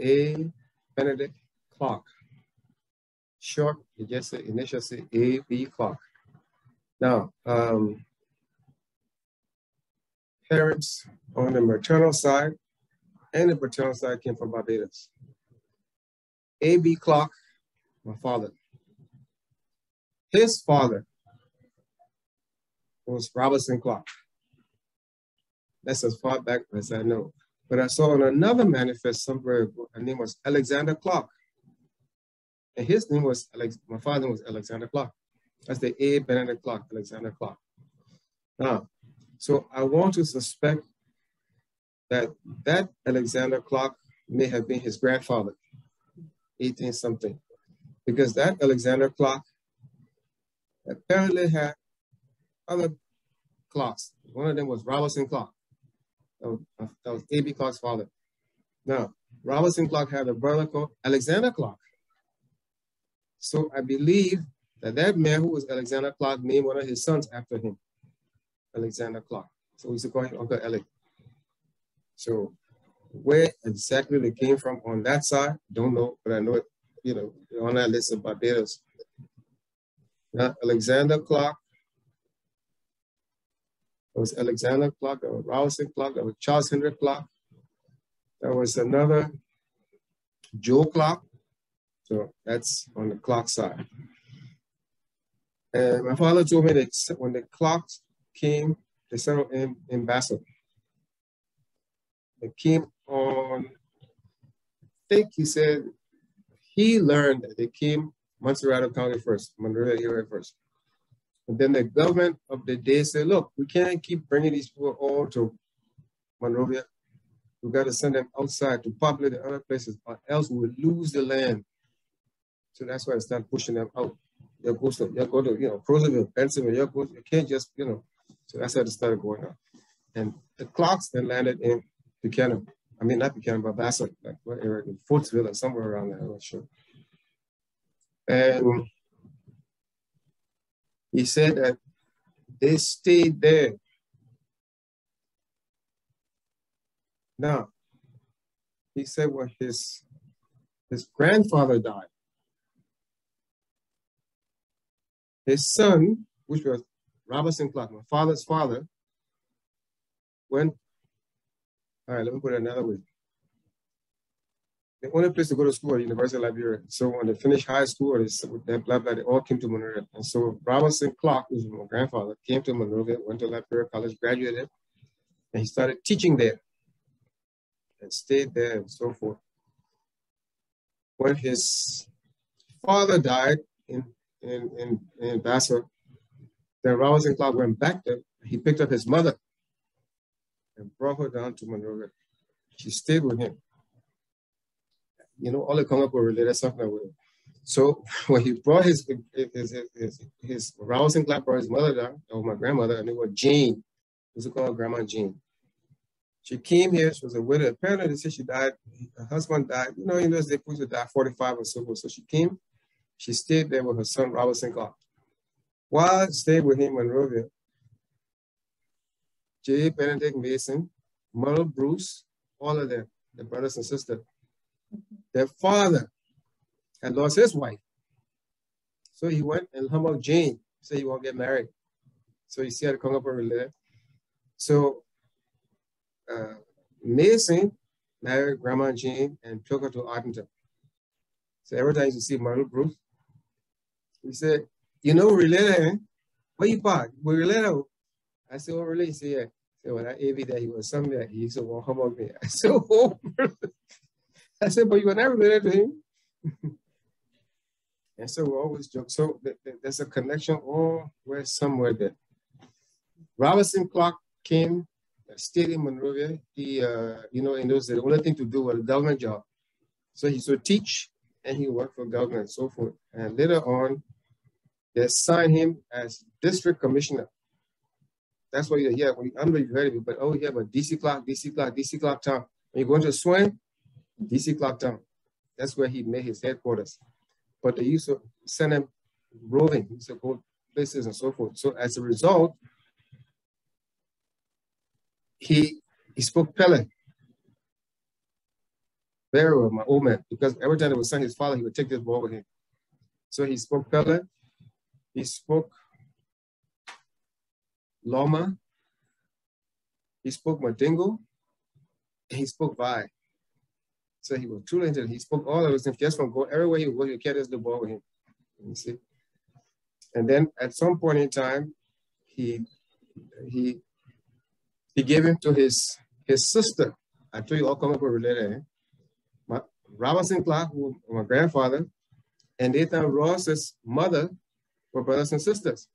A. Benedict Clarke. Short, you just say, initial say A. B. Clarke. Now, um, parents on the maternal side and the paternal side came from Barbados. A.B. Clarke, my father. His father was Robinson Clarke. That's as far back as I know. But I saw on another manifest somewhere, her name was Alexander Clarke. And his name was, Alex, my father was Alexander Clarke. That's the A. Benedict Clarke, Alexander Clarke. Now, so I want to suspect that that Alexander Clarke may have been his grandfather, 18 something, because that Alexander Clarke apparently had other clocks. One of them was Robinson Clarke. That was, that was A.B. Clarke's father. Now, Robinson Clarke had a brother called Alexander Clarke. So I believe that that man who was Alexander Clarke named one of his sons after him, Alexander Clarke. So we used Uncle Alec. So where exactly they came from on that side, don't know, but I know it, you know, on that list of Barbados. Now, Alexander Clark, there was Alexander Clarke, there was Robinson Clarke, there was Charles Henry Clarke. There was another Joe Clarke. So that's on the Clarke side. And my father told me that when the Clarkes came, they settled in, in Bassa. They came on, I think he said, he learned that they came Montserrado County first, Monrovia area first. And then the government of the day said, look, we can't keep bringing these people all to Monrovia. We got to send them outside to populate the other places, or else we will lose the land. So that's why I started pushing them out. You go to, you go to, you know, Crozierville, Pennsylvania, you, you can't just, you know, so that's how it started going on. And the Clarkes then landed in Buchanan. I mean, not Buchanan, but Bassa, like what area, in Fortsville or somewhere around there, I'm not sure. And he said that they stayed there. Now, he said when his, his grandfather died, his son, which was Robinson Clarke, my father's father, went, all right, let me put it another way the only place to go to school at University of Liberia. So when they finished high school, they, blah, blah, they all came to Monrovia. And so Robinson Clarke, who's my grandfather, came to Monrovia, went to Liberia College, graduated, and he started teaching there and stayed there and so forth. When his father died in, in, in, in then Robinson Clarke went back there. He picked up his mother and brought her down to Monrovia. She stayed with him you know, all the Congo related stuff him. So when he brought his his his, his, rousing clap brought his mother down, or my grandmother, and it was Jane. We used to Grandma Jane. She came here, she was a widow. Apparently they said she died, her husband died. You know, you know, they put her die 45 or so. So she came, she stayed there with her son, Robert Clarke. While I stayed with him in Monrovia, J. Benedict Mason, Merle Bruce, all of them, the brothers and sisters, their father had lost his wife. So he went and humbled Jane, said he won't get married. So you see how the Congo related. So uh, Mason married Grandma Jane and took her to Arlington. So every time you see Marlon Bruce, he said, you know, related? Where you part? We related. I said, what related? He said, yeah. So when I AV that he was something he used to want humble me. I said, oh, I said, but you were never related to him. and so we always joke. So th th there's a connection all where somewhere there. Robinson Clarke came, stayed in Monrovia. He, uh, you know, in those days, the only thing to do was a government job. So he would teach and he worked for government and so forth. And later on, they assigned him as district commissioner. That's what you hear. I don't know if you heard of it, but oh, yeah, but DC Clarke, DC Clarke, DC Clark town. When you go into Swing, DC Clarktown. That's where he made his headquarters. But they used to send him roving, he used to go places and so forth. So as a result, he he spoke Kpelle. very well, my old man, because every time he would send his father, he would take this ball with him. So he spoke Kpelle, he spoke Loma, he spoke Mandingo, and he spoke Vai. So he was truly it. He spoke all of those things just from going everywhere he go, he carry this little ball with him. You see? And then at some point in time, he he he gave him to his his sister. I told you all come up with related. Eh? My, Robinson Clarke, who my grandfather, and Nathan Ross's mother were brothers and sisters.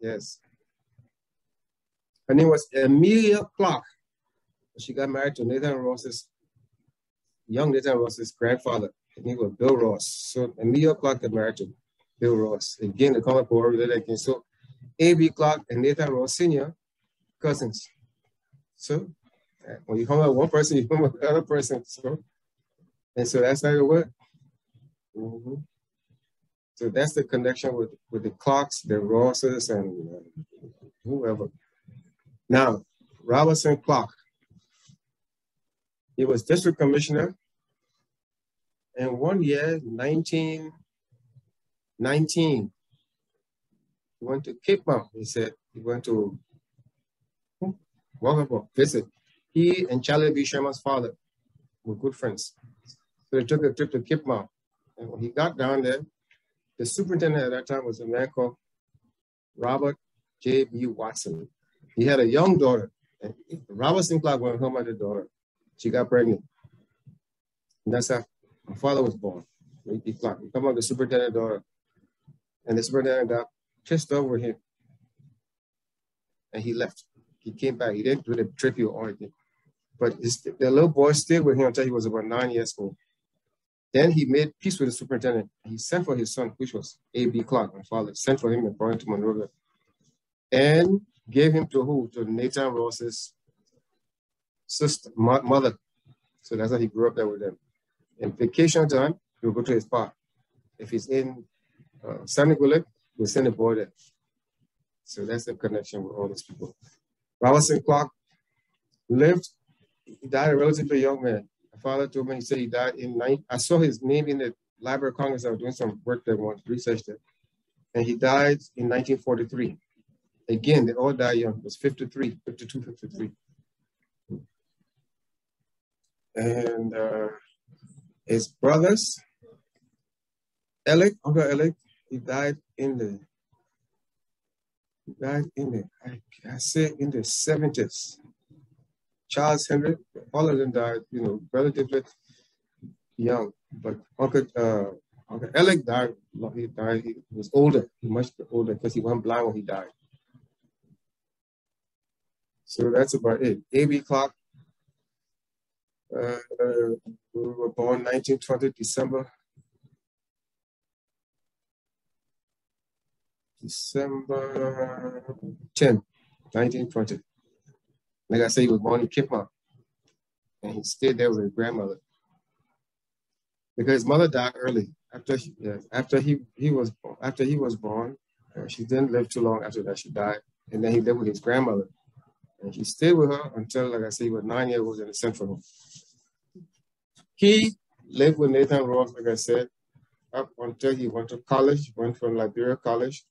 Yes. Her name was Amelia Clarke. She got married to Nathan Ross's young Nathan Ross's grandfather. His name was Bill Ross. So Amelia Clarke got married to Bill Ross. Again, the comic book related again. So A.B. Clarke and Nathan Ross Sr., cousins. So when you come with one person, you come with the other person. So and so that's how it works. Mm -hmm. So that's the connection with, with the Clarkes, the Rosses, and uh, whoever. Now, Robinson Clarke, he was district commissioner. And one year, 1919, he went to Cape Mount. He said he went to Walker visit. He and Charlie B. Sherman's father were good friends. So they took a trip to Cape Mount. And when he got down there, the superintendent at that time was a man called Robert J.B. Watson. He had a young daughter. And Robinson Clarke went home with the daughter. She got pregnant. And that's how my father was born. He. He come up the superintendent daughter. And the superintendent got pissed with him. And he left. He came back. He didn't do the trip or anything. But the little boy stayed with him until he was about nine years old. Then he made peace with the superintendent. He sent for his son, which was A.B. Clarke, my father, sent for him and brought him to Monrovia. And gave him to who? To Nathan Ross's sister, mother. So that's how he grew up there with them. In vacation time, he will go to his park. If he's in uh, San we'll send a boy there. So that's the connection with all those people. Robinson Clarke lived, he died a relatively young man. My father told me, he said he died in nine. I saw his name in the Library of Congress. I was doing some work there once, research there. And he died in 1943. Again, they all died young. It was 53, 52, 53. And uh, his brothers, Alec, Uncle Alec, he died in the he died in the I, I say in the 70s. Charles Henry, all of them died, you know, relatively young. But Uncle uh, Uncle Alec died. He died. He was older, much older, because he went blind when he died. So that's about it. A.B. Clarke, uh, we were born 1920, December. December 10, 1920. Like I said, he was born in Kipma. And he stayed there with his grandmother. Because his mother died early. After she, yeah, after he, he was after he was born, uh, she didn't live too long after that she died. And then he lived with his grandmother. And he stayed with her until, like I said, he was nine years old in the central home. He lived with Nathan Ross, like I said, up until he went to college, went from Liberia College,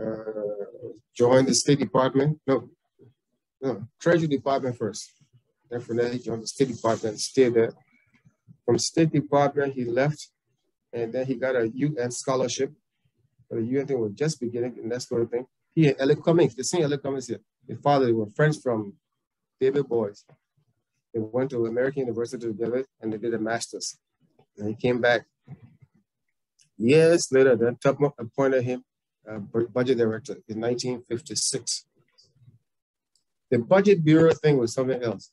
uh, joined the State Department, no, no, Treasury Department first. Then from there, he joined the State Department, stayed there. From State Department, he left, and then he got a UN scholarship. But the UN thing was just beginning, and that sort of thing. He and Elliot Cummings, the same Elliot Cummings here, his father were friends from David Boys. They went to American University together and they did a master's. And he came back years later, then Tubman appointed him budget director in 1956. The budget bureau thing was something else.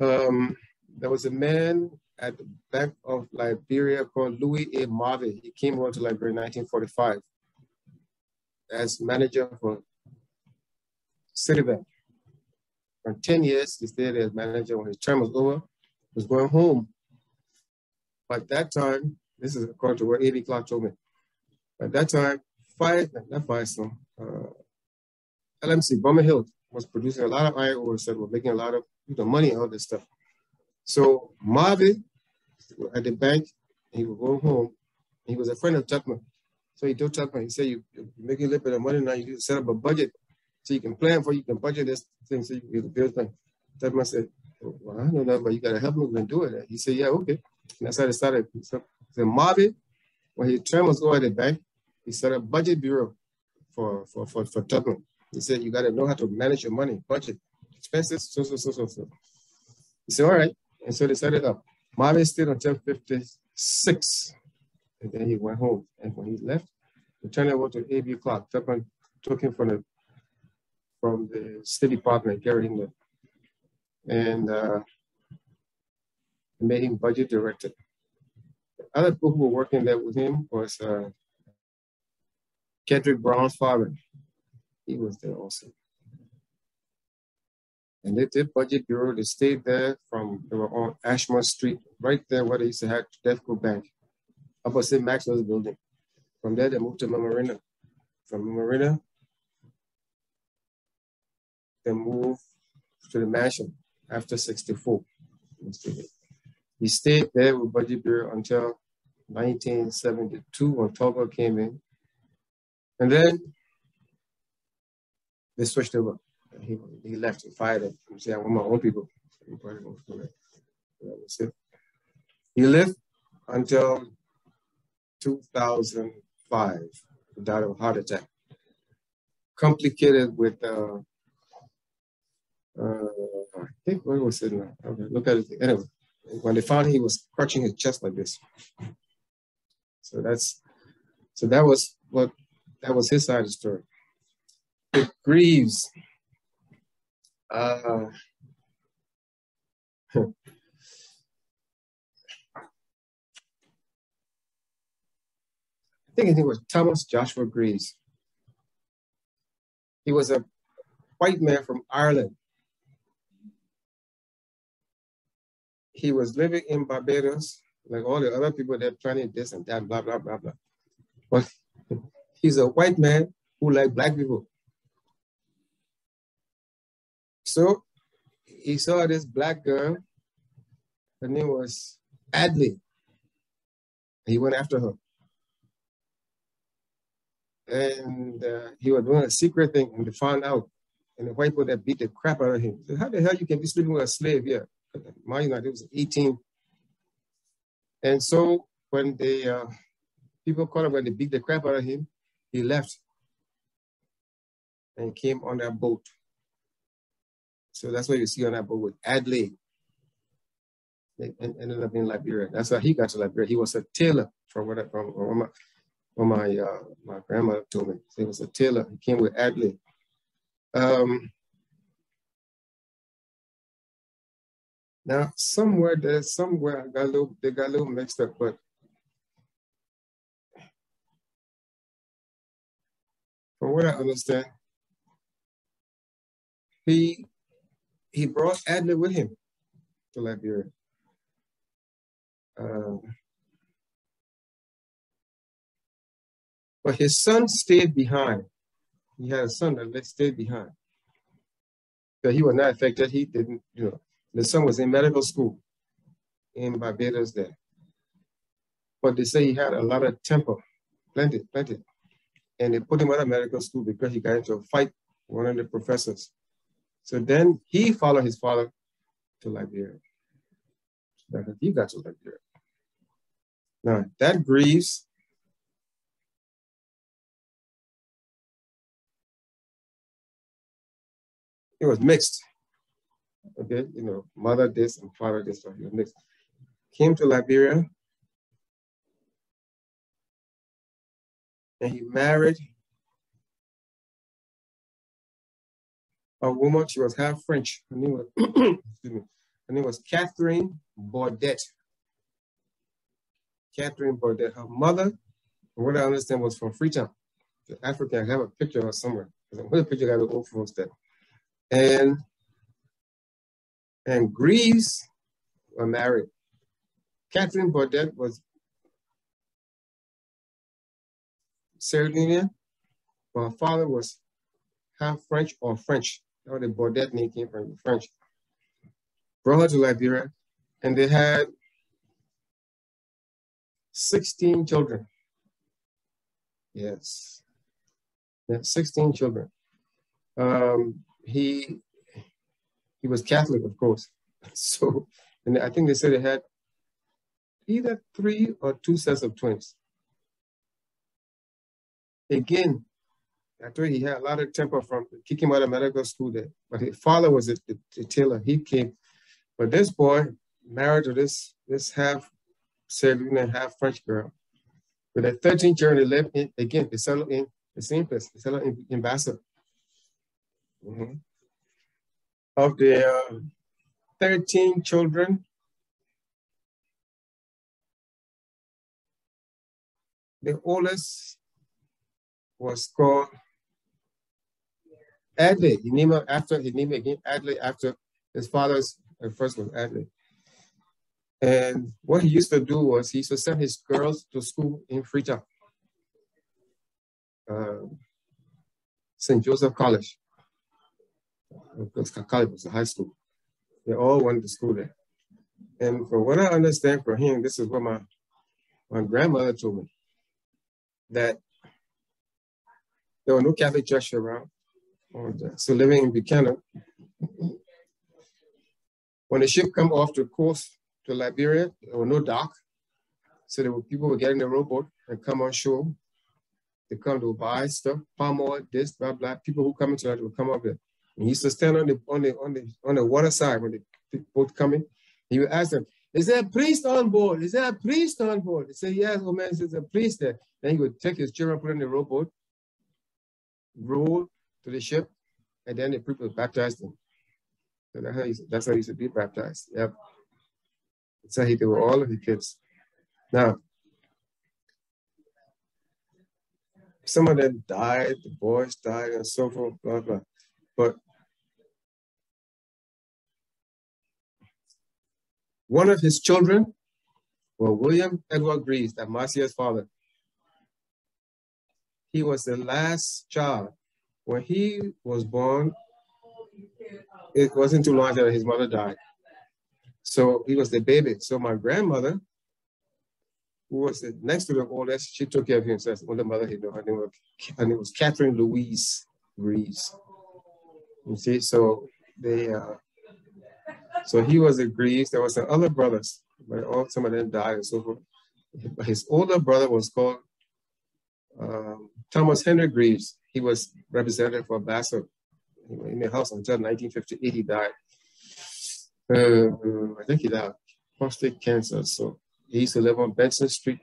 Um, there was a man at the Bank of Liberia called Louis A. Marvey. He came over to Liberia in 1945 as manager for Citibank. For 10 years, he stayed as manager. When his term was over, was going home. But that time, this is according to what A.B. Clarke told me. At that time, Fire, not Firestone, uh, LMC, Bomi Hill was producing a lot of iron ore, said we're making a lot of you know, money of this stuff. So Marvin at the bank, he would go home. He was a friend of Tubman. So he told Tubman, he said, you, you're making a little bit of money now, you need to set up a budget so you can plan for you can budget this thing so you can get the bills done. Tubman said, well, I know, but you got to help me and do it. He said, yeah, okay. And that's how they started. So, so Marvin, when his term was over at the bank, he set up budget bureau for, for, for, for Tubman. He said, you got to know how to manage your money, budget, expenses, so, so, so, so, so. He said, all right. And so they set it up. Marvin stayed until 56. And then he went home. And when he left, the turner went to A.B. Clarke. Tubman took him from the from the State Department, Gary there. And uh, made him budget director. The other people who were working there with him was uh, Kedrick Brown's father. He was there also. And they did budget bureau. They stayed there from, they were on Ashmore Street, right there where they used to have Defco Bank, opposite Maxwell's building. From there, they moved to Marina. From Marina, they moved to the mansion after 64. He stayed there with Budget Bureau until 1972 when Tolbert came in. And then they switched over. He, he left and fired him. He said, I want my own people. He lived until 2005. He died of a heart attack. Complicated with, uh, uh, I think, where was it? Okay, look at it. Anyway, when they found he was crutching his chest like this. So that's, so that was what, that was his side of the story. It Greaves uh, I think it was Thomas Joshua Greaves. He was a white man from Ireland. He was living in Barbados, like all the other people that planning this and that, blah, blah, blah, blah. But he's a white man who like black people. So he saw this black girl. Her name was Adley. He went after her. And uh, he was doing a secret thing and they found out. And the white people that beat the crap out of him. Said, How the hell you can be sleeping with a slave here? You, it was 18. And so when they uh, people called him when they beat the crap out of him, he left and came on that boat so that's what you see on that boat with Adley. It ended up in Liberia. That's how he got to Liberia. He was a tailor from what from, from my, my, uh, my grandmother told me. He was a tailor. He came with Adley. Um, now somewhere there's somewhere little they got a little mixed up, but from what I understand, he he brought Adley with him to Liberia. Um, but his son stayed behind. He had a son that stayed behind. So he was not affected. He didn't, you know, the son was in medical school in Barbados there. But they say he had a lot of temper, plenty, plenty. And they put him out of medical school because he got into a fight with one of the professors. So then he followed his father to Liberia. He got to Liberia. Now that Greaves it was mixed. Okay, you know, mother this and father this, so he was. Came to Liberia and he married a woman. She was half French. Her name was, excuse me, her name was Catherine Baudet. Catherine Baudet. Her mother, what I understand, was from Freetown, Africa. I have a picture of her somewhere. Because I'm picture got the old there. And and Greaves were married. Catherine Baudet was Sierra Leonean, her father was half French or French. How the Baudet name came from the French. Brought her to Liberia, And they had 16 children. Yes. Yeah, 16 children. Um, he he was Catholic, of course. So, and I think they said they had either three or two sets of twins. Again, I told you he had a lot of temper from kick him out of medical school there. But his father was a, a, tailor. He came. But this boy married to this this half Serbian half French girl. With a 13 children, they lived in again, they settled in the same place. They settled in, in Bassa. Mm-hmm. Of the uh, 13 children, the oldest was called Adley. He named after he named again Adley after his father's uh, first was Adley. And what he used to do was he used to send his girls to school in Freetown, uh, St. Joseph College. Because college was a high school. They all went to school there. And from what I understand from him, this is what my, my grandmother told me, that there were no Catholic church around. So living in Buchanan, when the ship come off the coast to Liberia, there were no dock. So there were people were getting the rowboat and come on shore. They come to buy stuff, palm oil, this, blah, blah. People who come into that will come up there. He used to stand on the on the on the on the water side when the boat coming. He would ask them, is there a priest on board? Is there a priest on board? They say, yes, oh man, there's a priest there. Then he would take his children, put in the rowboat, row to the ship, and then the people baptized them. So that's how, he, that's how he used to be baptized. Yep. How he did with all of the kids. Now, some of them died, the boys died, and so forth, blah, blah. But one of his children was William Edward Greaves, that Marcia's father. He was the last child. When he was born, it wasn't too long after his mother died. So he was the baby. So my grandmother, who was next to the oldest, she took care of him. So that's the older mother he knew. Her name was, was Catherine Louise Greaves. You see, so they, uh, so he was a Greaves. There was some other brothers, but all some of them died and so forth. His older brother was called um, Thomas Henry Greaves. He was representative for Bassa in the house until 1958. He died. Uh, I think he died prostate cancer. So he used to live on Benson Street.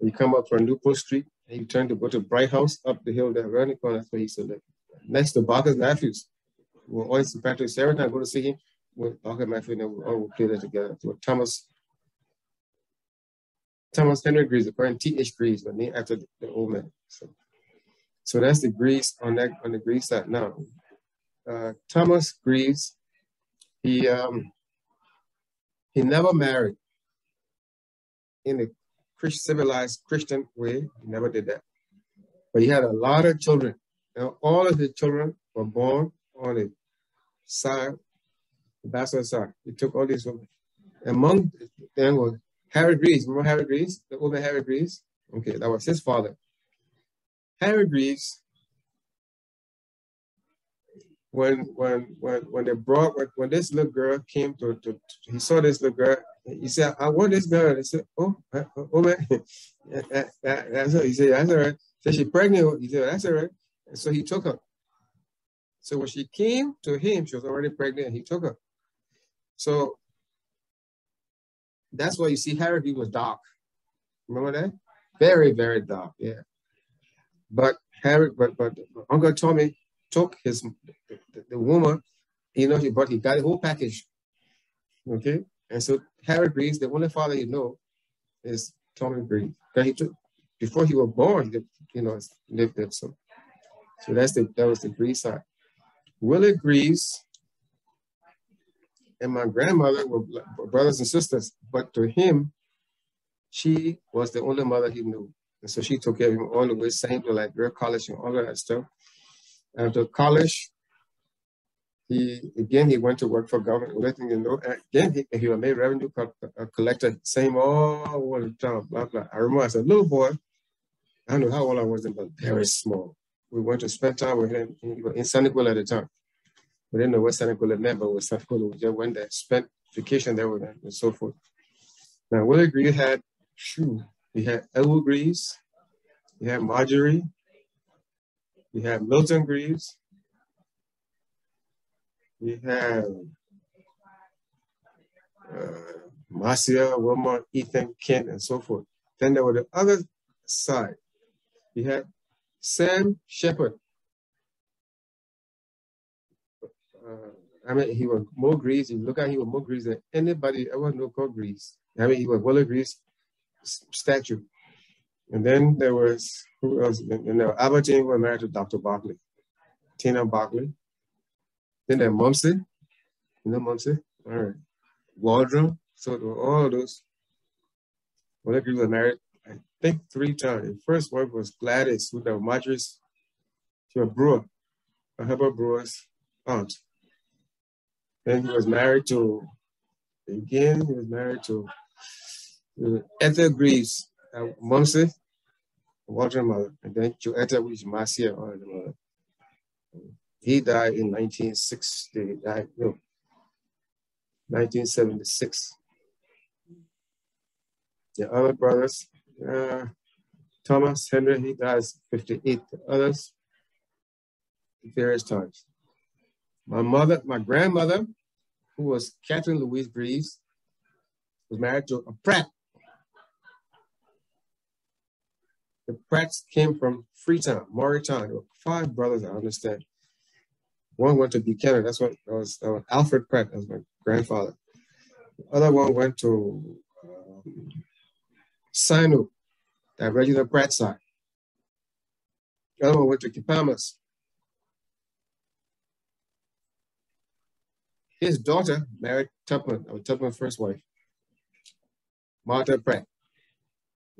You come up from Newport Street and you turn to go to Bright House up the hill there, around the corner. That's where he used to live. Next to Barker Matthews. We'll always practice every time I go to see him with Barker Matthews and we all play that together. So Thomas Thomas Henry Greaves, according to T.H. Greaves, but named after the, the, old man. So, so that's the Greaves on that on the Greaves side. Now, uh, Thomas Greaves he um, he never married in a civilized Christian way. He never did that. But he had a lot of children. And all of his children were born on the side, side. He took all these women. Among them was Harry Greaves. Remember Harry Greaves? The older Harry Greaves? Okay, that was his father. Harry Greaves when when when when they brought when, when this little girl came to, to, to, he saw this little girl he said I want this girl he said oh uh, uh, oh man that, that, that's he said that's all right so she pregnant he said that's all right and so he took her so when she came to him she was already pregnant and he took her so that's why you see Harry was dark remember that very very dark yeah but Harry but but Uncle Tommy took his the, the woman, you know, he he got the whole package. Okay, and so Harry Greaves, the only father you know, is Tommy Greaves. That he took before he was born, he, you know, lived there. So, so that's the that was the Greaves side. Willie Greaves and my grandmother were brothers and sisters, but to him, she was the only mother he knew. And so she took care of him all the way, same to like real college and all that stuff. After college, He again he went to work for government. Letting you know, again he, he was made revenue uh, collector, same all the time. Blah blah. I remember as a little boy, I don't know how old I was but very small. We went to spend time with him in Sanniquellie at the time. We didn't know what Sanniquellie meant, but with Sanniquellie, we just went there, spent vacation there with him, and so forth. Now, what Willie Greaves had, phew, he had Elwood Greaves, he had Marjorie, he had Milton Greaves, we had uh, Marcia, Wilmot, Ethan, Kent, and so forth. Then there were the other side. We had Sam Shepard. I mean, he was more grease. You look at him, he was more grease than anybody ever know called grease. I mean, he was well grease statue. And then there was who else? And there Albertine was married to Dr. Barkley, Tina Barkley. Then there Mumsy, you know Mumsy? All right. Waldron. So all those. Well, Grease was married I think three times. The first one was Gladys with the mattress. She was Brewer, a Herbert Brewer's aunt. Then he was married to, again, he was married to uh, Ethel Greaves, uh, Mumsy, Walter mother, and then to Ethel, which is Marcia, the mother. He died in 1960, died, no, 1976. The other brothers, uh, Thomas Henry, he dies 58. The others, various times. My mother, my grandmother, who was Catherine Louise Greaves, was married to a Pratt. The Pratts came from Freetown, Morristown. There were five brothers, I understand. One went to Buchanan. That's what that was, that was Alfred Pratt. That was my grandfather. The other one went to um, Sinoe, that Reginald Pratt side. The other one went to Kipamas. His daughter married Tubman, or Tubman's first wife, Martha Pratt.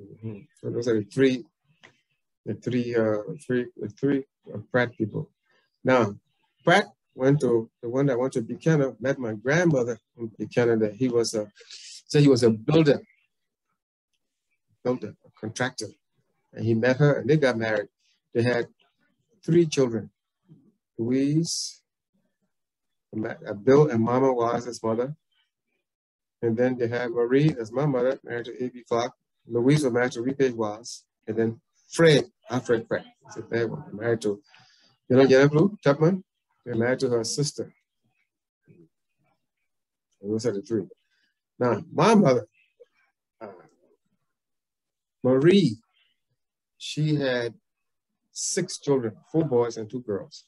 Mm-hmm. So those are the three, the three, uh, three, the three uh, Pratt people. Now, Pratt went to the one that went to Buchanan, met my grandmother in Buchanan. That he was a, so he was a builder, builder, a contractor, and he met her, and they got married. They had three children: Louise, Bill and Mama was his mother, and then they had Marie as my mother, married to A.B. Clarke. Louise was married to Repage Was, and then Fred, Alfred Fred, is the third one, married to, you know, Jennifer Blue Tubman. They're married to her sister. And those are the three. Now, my mother, uh, Marie, she had six children, four boys and two girls.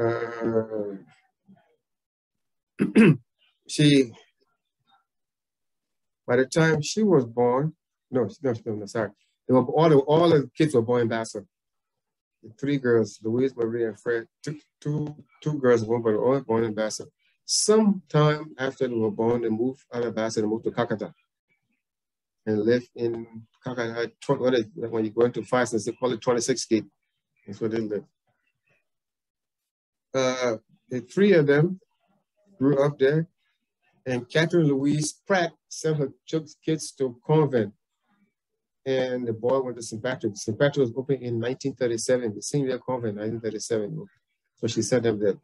Uh, she, by the time she was born, no, no, no, no sorry. They were, all, the, all the kids were born in Bassa three girls, Louise, Marie, and Fred, two, two, two girls, one boy, all born in Bassa. Sometime after they were born, they moved out of Bassa and moved to Kakata and lived in Kakata. When you go into fastness, they call it 26 gate. That's where they live. Uh, the three of them grew up there, and Catherine Louise Pratt sent her kids to convent and the boy went to St. Patrick. St. Patrick was opened in 1937, the senior convent, 1937. So she sent them there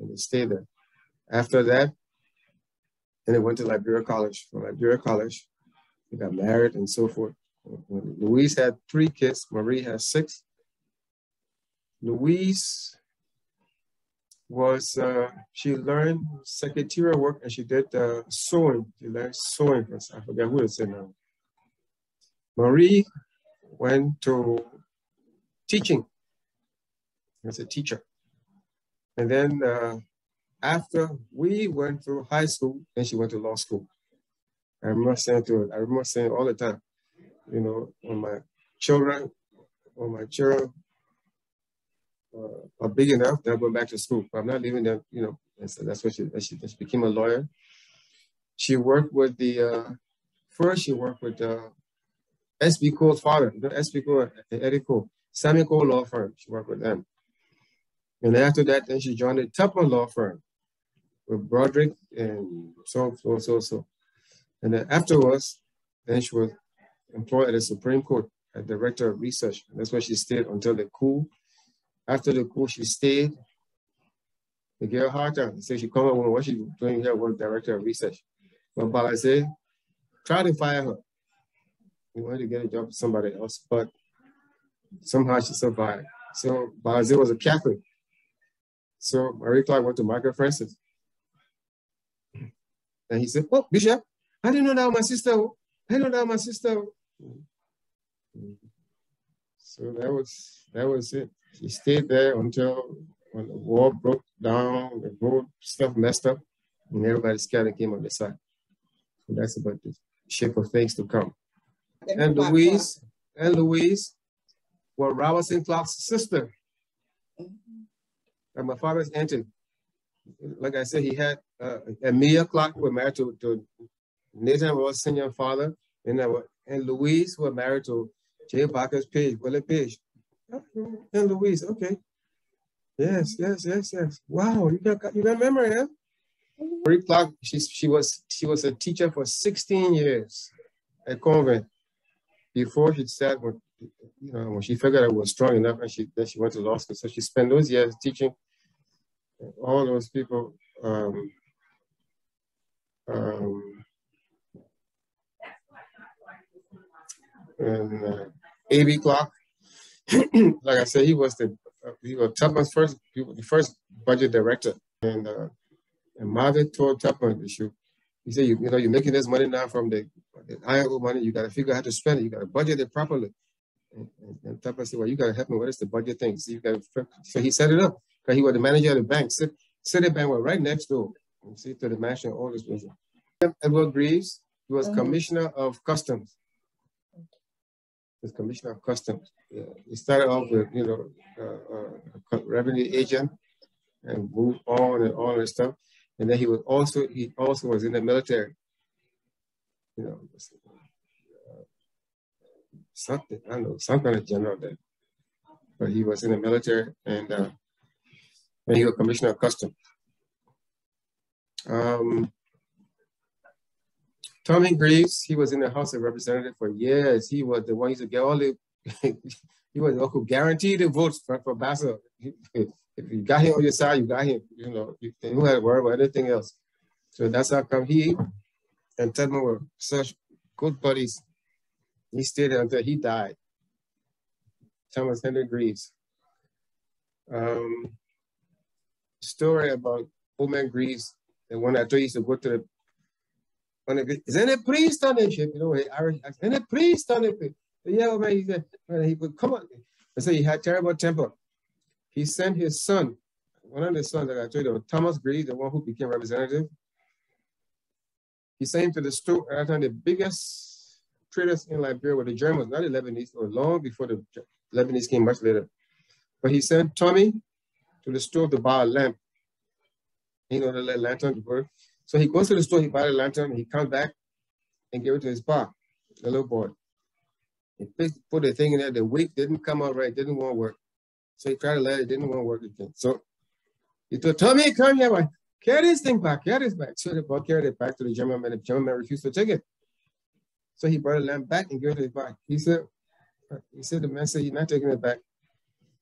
and they stayed there. After that, then they went to Liberia College. From Liberia College, they got married and so forth. Louise had three kids, Marie has six. Louise was, uh, she learned secretarial work and she did uh, sewing. She learned sewing, I forget who it's in now. Marie went to teaching as a teacher. And then uh, after we went through high school, then she went to law school. I remember saying to her, I remember saying all the time, you know, when my children, when my children uh, are big enough, they're going back to school. But I'm not leaving them, you know, and so that's what she, she, she became a lawyer. She worked with the, uh, first she worked with uh, S.B. Cole's father, the S.B. Cole, Eddie Cole, Samico Law Firm. She worked with them. And after that, then she joined the Tupper Law Firm with Broderick and so, so, so, so. And then afterwards, then she was employed at the Supreme Court as Director of Research. That's where she stayed until the coup. After the coup, she stayed. They gave her a hard said she come up what she doing here was Director of Research. But Bala said, try to fire her. We wanted to get a job with somebody else, but somehow she survived. So Balazir was a Catholic. So Marie Clarke went to Michael Francis. And he said, Oh, Bishop, I didn't know that was my sister. I didn't know that was my sister. So that was that was it. He stayed there until when the war broke down, the road stuff messed up, and everybody scattered and came on the side. So that's about the shape of things to come. And Louise, and Louise were Robinson Clarke's sister. And my father's auntie. Like I said, he had uh, Amelia Clarke, was married to, to Nathan Ross Senior father, and, uh, and Louise, who was married to J. Parker's Page, Willie Page. And Louise, okay. Yes, yes, yes, yes. Wow, you got you got memory, huh? Marie Clarke, she, she was she was a teacher for 16 years at convent before she said when you know when she figured I was strong enough and she then she went to law school. So she spent those years teaching all those people um, um, and uh, A.B. Clarke. Like I said, he was the uh, he was Tubman's first the first budget director, and uh, and Marvin told Tubman, he said, you, you know, you're making this money now from the, the IO money. You got to figure out how to spend it. You got to budget it properly. And, and, and Tubman said, well, you got to help me. What is the budget thing? So, you got so he set it up because he was the manager of the bank. Citibank was right next door. You see, to the mansion, all this was. Edward Greaves, he was mm -hmm. commissioner of customs as Commissioner of Customs. Yeah, he started off with, you know, uh, uh, revenue agent and moved on and all this stuff. And then he was also, he also was in the military. You know, uh, something, I don't know, some kind of general there. But he was in the military and, uh, and he was Commissioner of Customs. Um, Tommy Greaves, he was in the House of Representatives for years. He was the one who used to get all the, he was who guaranteed the votes for, for Bassa. if you got him on your side, you got him. You know, you don't have to worry about anything else. So that's how come he and Tubman were such good buddies. He stayed there until he died. Thomas Henry Greaves. Um, story about old man Greaves, the one I told you to go to the is any priest on ship? You know, Irish accent. Any priest on the ship? Yeah, man, he said, he would come on. I said he had terrible temper. He sent his son, one of the sons that I told you, Thomas Gray, the one who became representative. He sent him to the store at the time the biggest traders in Liberia were the Germans, not the Lebanese, or long before the Lebanese came much later. But he sent Tommy to the store to buy a lamp. You know, the lantern to. So he goes to the store, he buys a lantern, he comes back and give it to his pa, the little boy. He put the thing in there, the wick didn't come out right, didn't want to work. So he tried to let it, didn't want to work again. So he told Tommy, come here, boy. Carry this thing back, carry this back. So the boy carried it back to the German man. The German man refused to take it. So he brought the lamp back and gave it to his back. He said, he said, the man said, he's not taking it back.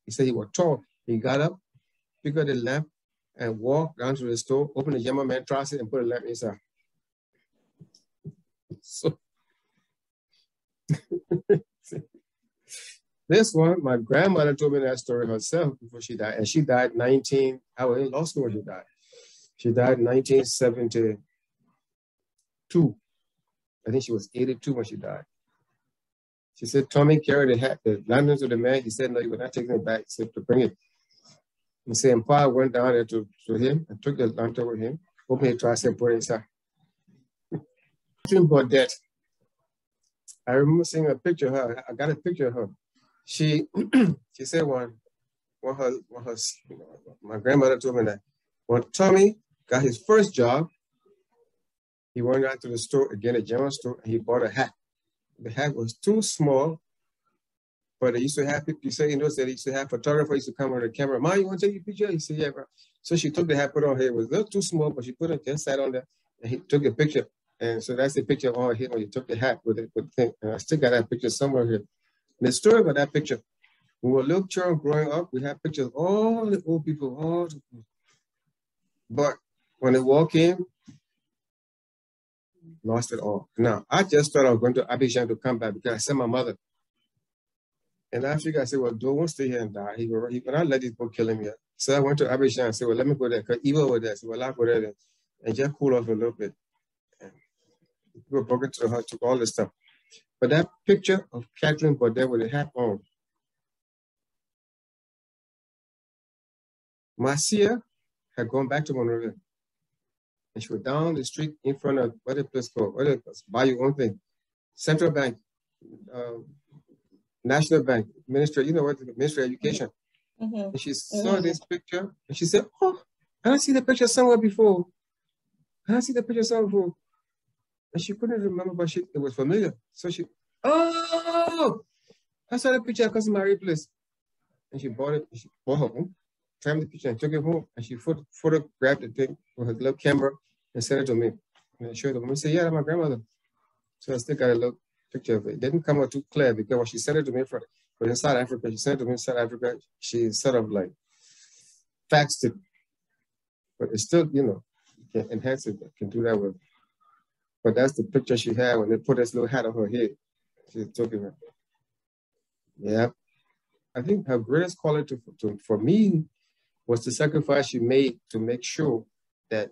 He said he was tall. He got up, picked up the lamp, and walk down to the store, open the German man closet, and put a lamp inside. So this one, my grandmother told me that story herself before she died, and she died 19. I was in law school when she died. She died in 1972. I think she was 82 when she died. She said, Tommy carried the hat, the lantern to the man. He said, no, you were not taking it back. He said, to bring it. And saying, Paul went down there to, to him and took the lantern with him, opened it twice and put it inside. about that. I remember seeing a picture of her. I got a picture of her. She she said when when her when her my grandmother told me that when Tommy got his first job, he went out to the store again, a general store, and he bought a hat. The hat was too small But they used to have people, you say, you know, they used to have photographers used to come on the camera. Mom, you want to take a picture? He said, yeah, bro. So she took the hat, put on her. It was a little too small, but she put it and sat on there and he took a picture. And so that's the picture of all him when he took the hat with it. With the thing. And I still got that picture somewhere here. And the story about that picture, when we were little children growing up, we had pictures of all the old people, all the But when the war came, lost it all. Now, I just thought I was going to Abidjan to come back because I sent my mother. And figured, I said, well, don't stay here and die. He will, he not let these people kill him. So I went to Abidjan and said, well, let me go there because evil was there. So well, I'll go there and just cool off a little bit. And we broke the house, took all this stuff. But that picture of Catherine Baudet with a hat on, Marcia had gone back to Monrovia. And she was down the street in front of what the place called, what was, buy your own thing. Central Bank, uh, National Bank, Ministry, you know what, Ministry of Education. Mm -hmm. And she saw mm -hmm. this picture and she said, Oh, I see the picture somewhere before. I see the picture somewhere before. And she couldn't remember, but she, it was familiar. So she, oh, I saw the picture at Cousin Marie place. And she bought it, she bought her own, framed the picture and took it home. And she photographed the thing with her little camera and sent it to me. And I showed the woman, said, yeah, that's my grandmother. So I still got a little picture of it. It didn't come out too clear because when she sent it to me for, but in South Africa, she sent it to me in South Africa, she sort of like faxed it. But it's still, you know, you can enhance it, can do that with. But that's the picture she had when they put this little hat on her head. She took it. Yeah. I think her greatest quality to, to, for me was the sacrifice she made to make sure that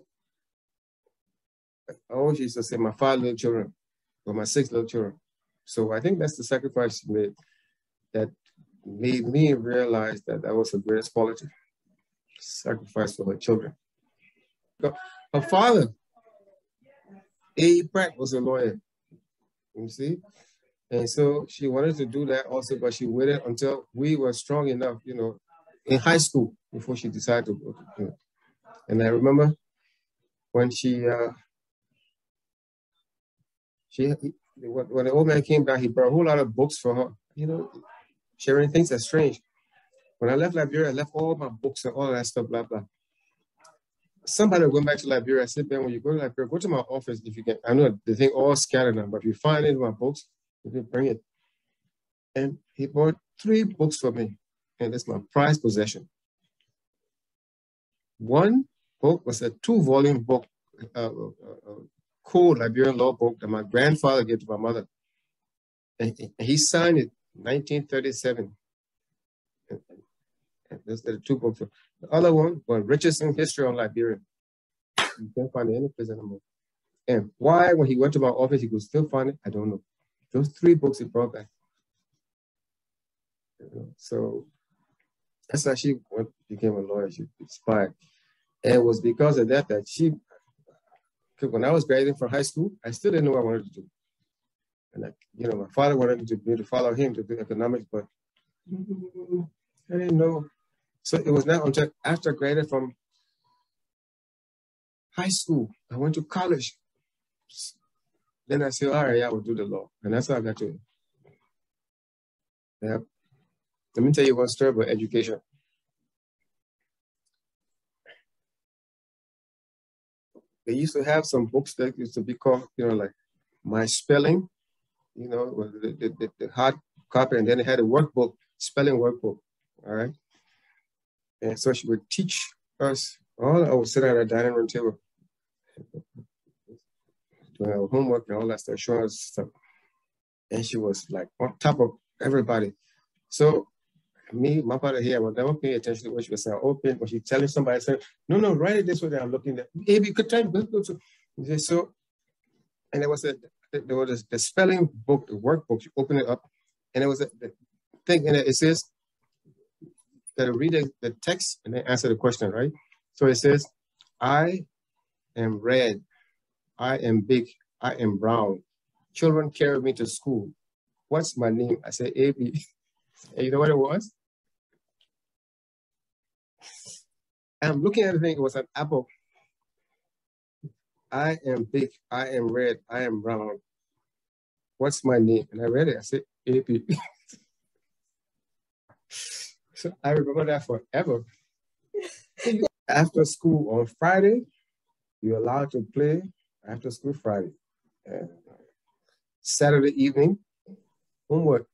I always used to say my five little children or my six little children. So I think that's the sacrifice she made that made me realize that that was the greatest quality. Sacrifice for her children. Her father, A. Pratt, was a lawyer. You see? And so she wanted to do that also, but she waited until we were strong enough, you know, in high school before she decided to go to you know. And I remember when she uh, she when the old man came back, he brought a whole lot of books for her. You know, sharing things are strange. When I left Liberia, I left all my books and all that stuff, blah blah. Somebody went back to Liberia. I said, Ben, when you go to Liberia, go to my office if you can. I know the thing all scattered now, but if you find it in my books, you can bring it. And he bought three books for me, and that's my prized possession. One book was a two-volume book, uh, uh, uh, cool Liberian law book that my grandfather gave to my mother. And he signed it 1937. And those are the two books. The other one was Richardson History on Liberia. You can't find any place anymore. And why, when he went to my office, he could still find it, I don't know. Those three books he brought back. So that's how she became a lawyer. She inspired. And it was because of that that she when I was graduating from high school, I still didn't know what I wanted to do. And I, you know, my father wanted to, me to follow him to do economics, but I didn't know. So it was not until after I graduated from high school, I went to college. Then I said, all right, I will do the law. And that's how I got to it. Yeah. Let me tell you one story about education. They used to have some books that used to be called, you know, like my spelling, you know, the, the, the hard copy, and then they had a workbook, spelling workbook, all right? And so she would teach us, all I would sit at our dining room table, doing our homework and all that stuff, showing us stuff. And she was like on top of everybody. So me, my father here, I will never pay attention to what she was saying. Open, when she's telling somebody, say, no, no, write it this way I'm looking at. Maybe you could try to so, and there was a there was a, the spelling book, the workbook. You open it up, and there was a the thing in it. It says that read the, the text and then answer the question, right? So it says, I am red, I am big, I am brown. Children carry me to school. What's my name? I say AB. And you know what it was? I'm looking at the thing, it was an apple. I am big, I am red, I am brown. What's my name? And I read it, I said, AP. So I remember that forever. after school on Friday, you're allowed to play after school Friday. And Saturday evening, homework.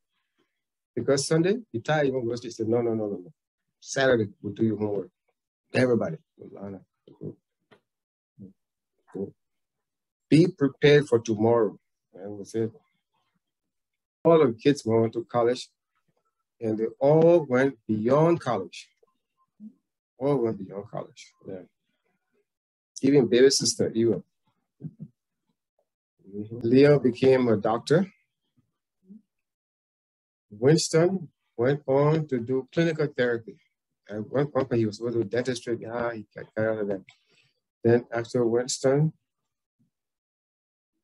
Because Sunday, you tired, you want to go. No, no, no, no, no. Saturday, we'll do your homework. Everybody. Be prepared for tomorrow. That was it. All the kids went to college and they all went beyond college. All went beyond college. Yeah. Even baby sister, Eva. Mm-hmm. Leo became a doctor. Winston went on to do clinical therapy. At one point, he was supposed to dentistry. Yeah, he got out of that. Then after Winston,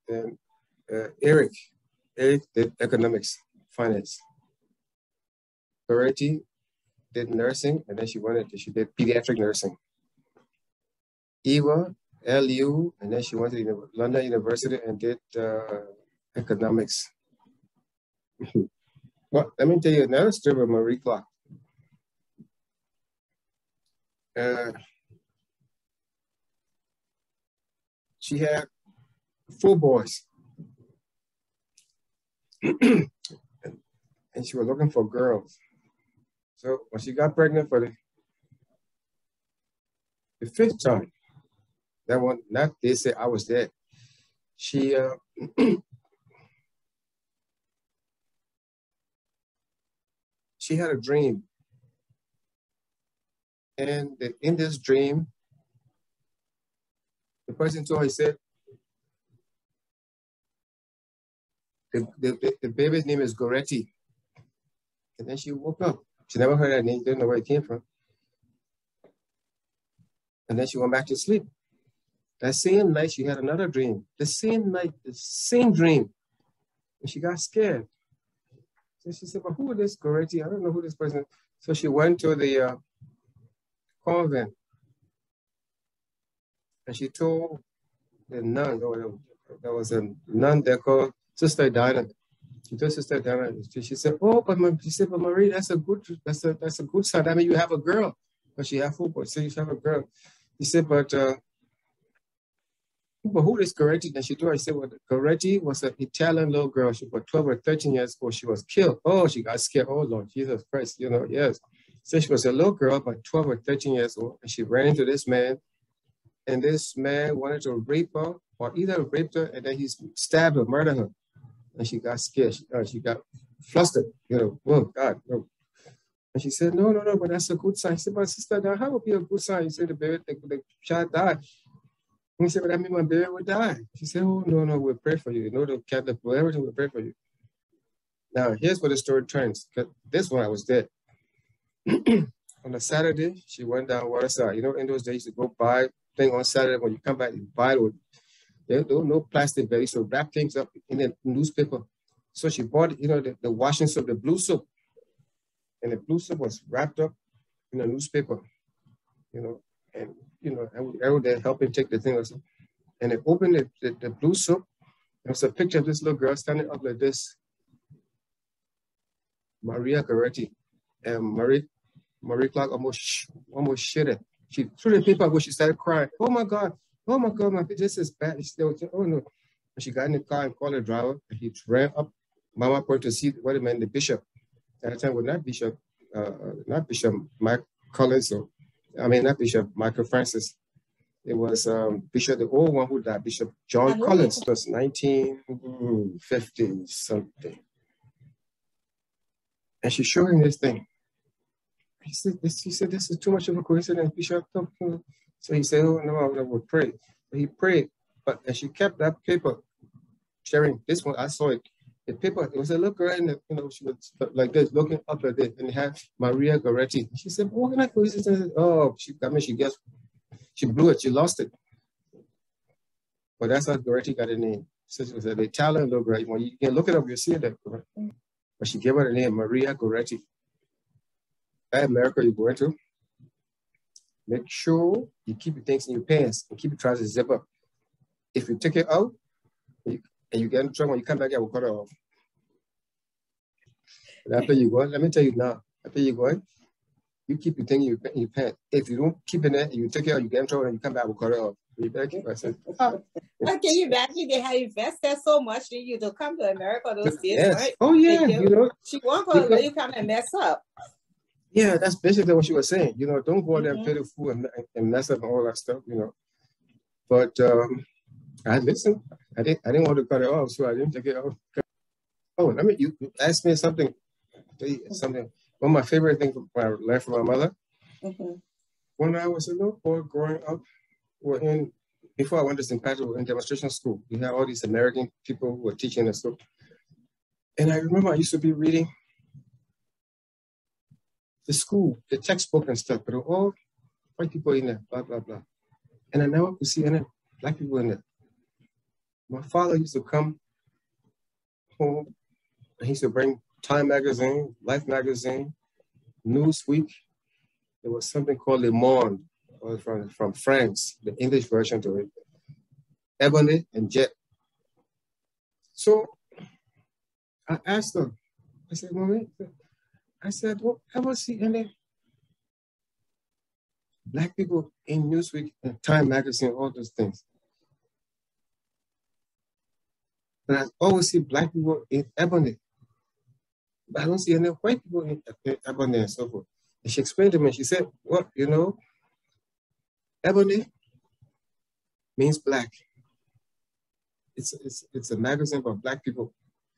then uh, Eric, Eric did economics, finance. Dorothy did nursing, and then she wanted she did pediatric nursing. Eva, LU, and then she went to London University and did uh, economics. well, let me tell you another story about Marie Clarke. Uh, she had four boys. and she was looking for girls. So when she got pregnant for the, the fifth time, that one, not they say I was dead. She uh, she had a dream. And in this dream, the person told her, he said, the, the, the baby's name is Goretti. And then she woke up. She never heard that name, didn't know where it came from. And then she went back to sleep. That same night, she had another dream. The same night, the same dream. And she got scared. She said, but who is this Goretti? I don't know who this person is. So she went to the uh, convent. And she told the nun, there was a nun there called Sister Dinah. She told Sister Dinah, she said, oh, but my, she said, but Marie, that's a good, that's a, that's a good sign. I mean, you have a girl, but she have boys, so you have a girl. He said, but uh, but who is Goretti? And she her, I said, well, Goretti was an Italian little girl. She was 12 or 13 years old. She was killed. Oh, she got scared. Oh, Lord Jesus Christ, you know, yes. So she was a little girl, but 12 or 13 years old. And she ran into this man. And this man wanted to rape her or either raped her and then he stabbed her, murdered her. And she got scared. She, uh, she got flustered. You know, oh, God, no. And she said, no, no, no, but that's a good sign. She said, my sister, now how would be a good sign? He said, the baby, the, the child died. He said, but that means my baby would die. She said, oh, no, no, we'll pray for you. You know, the Catholic, everything, we'll pray for you. Now, here's where the story turns. This one, I was dead. on a Saturday, she went down Waterside. You know, in those days, you go buy thing on Saturday. When you come back, you buy it. With, there, no plastic bag. So wrap things up in a newspaper. So she bought, you know, the, the washing soap, the blue soap. And the blue soap was wrapped up in a newspaper, you know, and you know, I was there helping take the thing. And they opened the, the, the blue soap. There was a picture of this little girl standing up like this. Maria Goretti. And Marie, Marie Clarke almost almost shit it. She threw the paper away. She started crying. Oh my God. Oh my God, my this is bad. She said, oh no. And she got in the car and called the driver. And he ran up Mamba Point to see what it meant, the bishop. At the time, was not Bishop, uh, not Bishop Mike Collins, so I mean, not Bishop Michael Francis. It was um, Bishop, the old one who died, Bishop John Collins. It was 1950 something. And she showed him this thing. He said, this, he said, this is too much of a coincidence, Bishop. So he said, oh, no, I will pray. But he prayed, but and she kept that paper, sharing this one. I saw it the paper, it was a little girl, and you know, she was like this, looking up like this, and it had Maria Goretti. She said, "What can I do?" "Oh, she, I mean, she guessed, she blew it, she lost it." But that's how Goretti got a name. So she was an Italian little girl. When you can look it up, you'll see it. But she gave her the name Maria Goretti. That America you're going to, make sure you keep your things in your pants and keep your trousers zip up. If you take it out, and you get in trouble you come back, I will cut it off. And after you go, let me tell you now, after you go, you keep the thing in your pants. If you don't keep it you take care, you get in trouble, and you come back with cut it off. You better keep it. said, oh. Can you imagine they have invested so much in you to come to America those days, yes. right? Oh yeah, you, you know. She won't go you come and mess up. Yeah, that's basically what she was saying. You know, don't go out there mm-hmm. and pay the food and, and mess up and all that stuff, you know. But um, I listened. I didn't I didn't want to cut it off, so I didn't take it off. Oh, let me you ask me something. Something one of my favorite things I learned from my mother. Mm-hmm. When I was a little boy growing up, we're in before I went to St. Patrick, we in demonstration school. We had all these American people who were teaching us school. And I remember I used to be reading the school, the textbook and stuff, but all white people in there, blah, blah, blah. And I never could see any black people in there. My father used to come home, he used to bring Time Magazine, Life Magazine, Newsweek. There was something called Le Monde uh, from, from France, the English version to it. Ebony and Jet. So I asked them, I said, Mommy, I said, well, ever see any black people in Newsweek and Time Magazine, all those things? But I always see black people in Ebony. But I don't see any white people in, Ebony and so forth. And she explained to me, she said, well, you know, Ebony means black. It's, it's, it's a magazine for black people.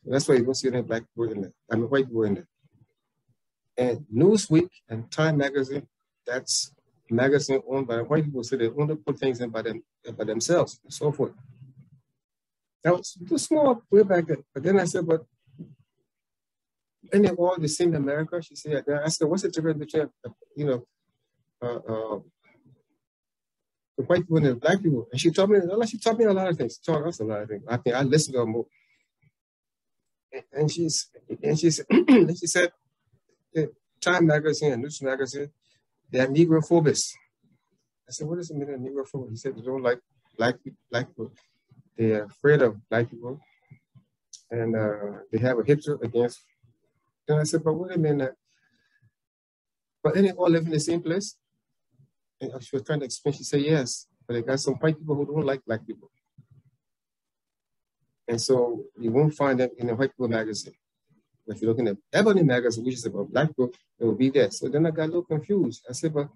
That's why you don't see any black people in there. I mean, white people in there. And Newsweek and Time Magazine, that's magazine owned by white people, so they only put things in by, them, by themselves and so forth. That was too small way back then. But then I said, but and they all the same in America? She said, yeah. I said, what's the difference between, you know, uh, uh, the white people and the black people? And she told me, she taught me a lot of things. She taught us a lot of things. I think I listened to her more. And she's, and she said, and she said, Time magazine and News magazine, they are Negrophobists. I said, what does it mean, Negrophobic? He said, they don't like black, black people. They are afraid of black people. And uh, they have a hatred against and I said, but wait a minute. But they all live in the same place? And she was trying to explain. She said, yes, but they got some white people who don't like black people. And so you won't find them in a white people magazine. But if you're looking at Ebony magazine, which is about black people, it will be there. So then I got a little confused. I said, but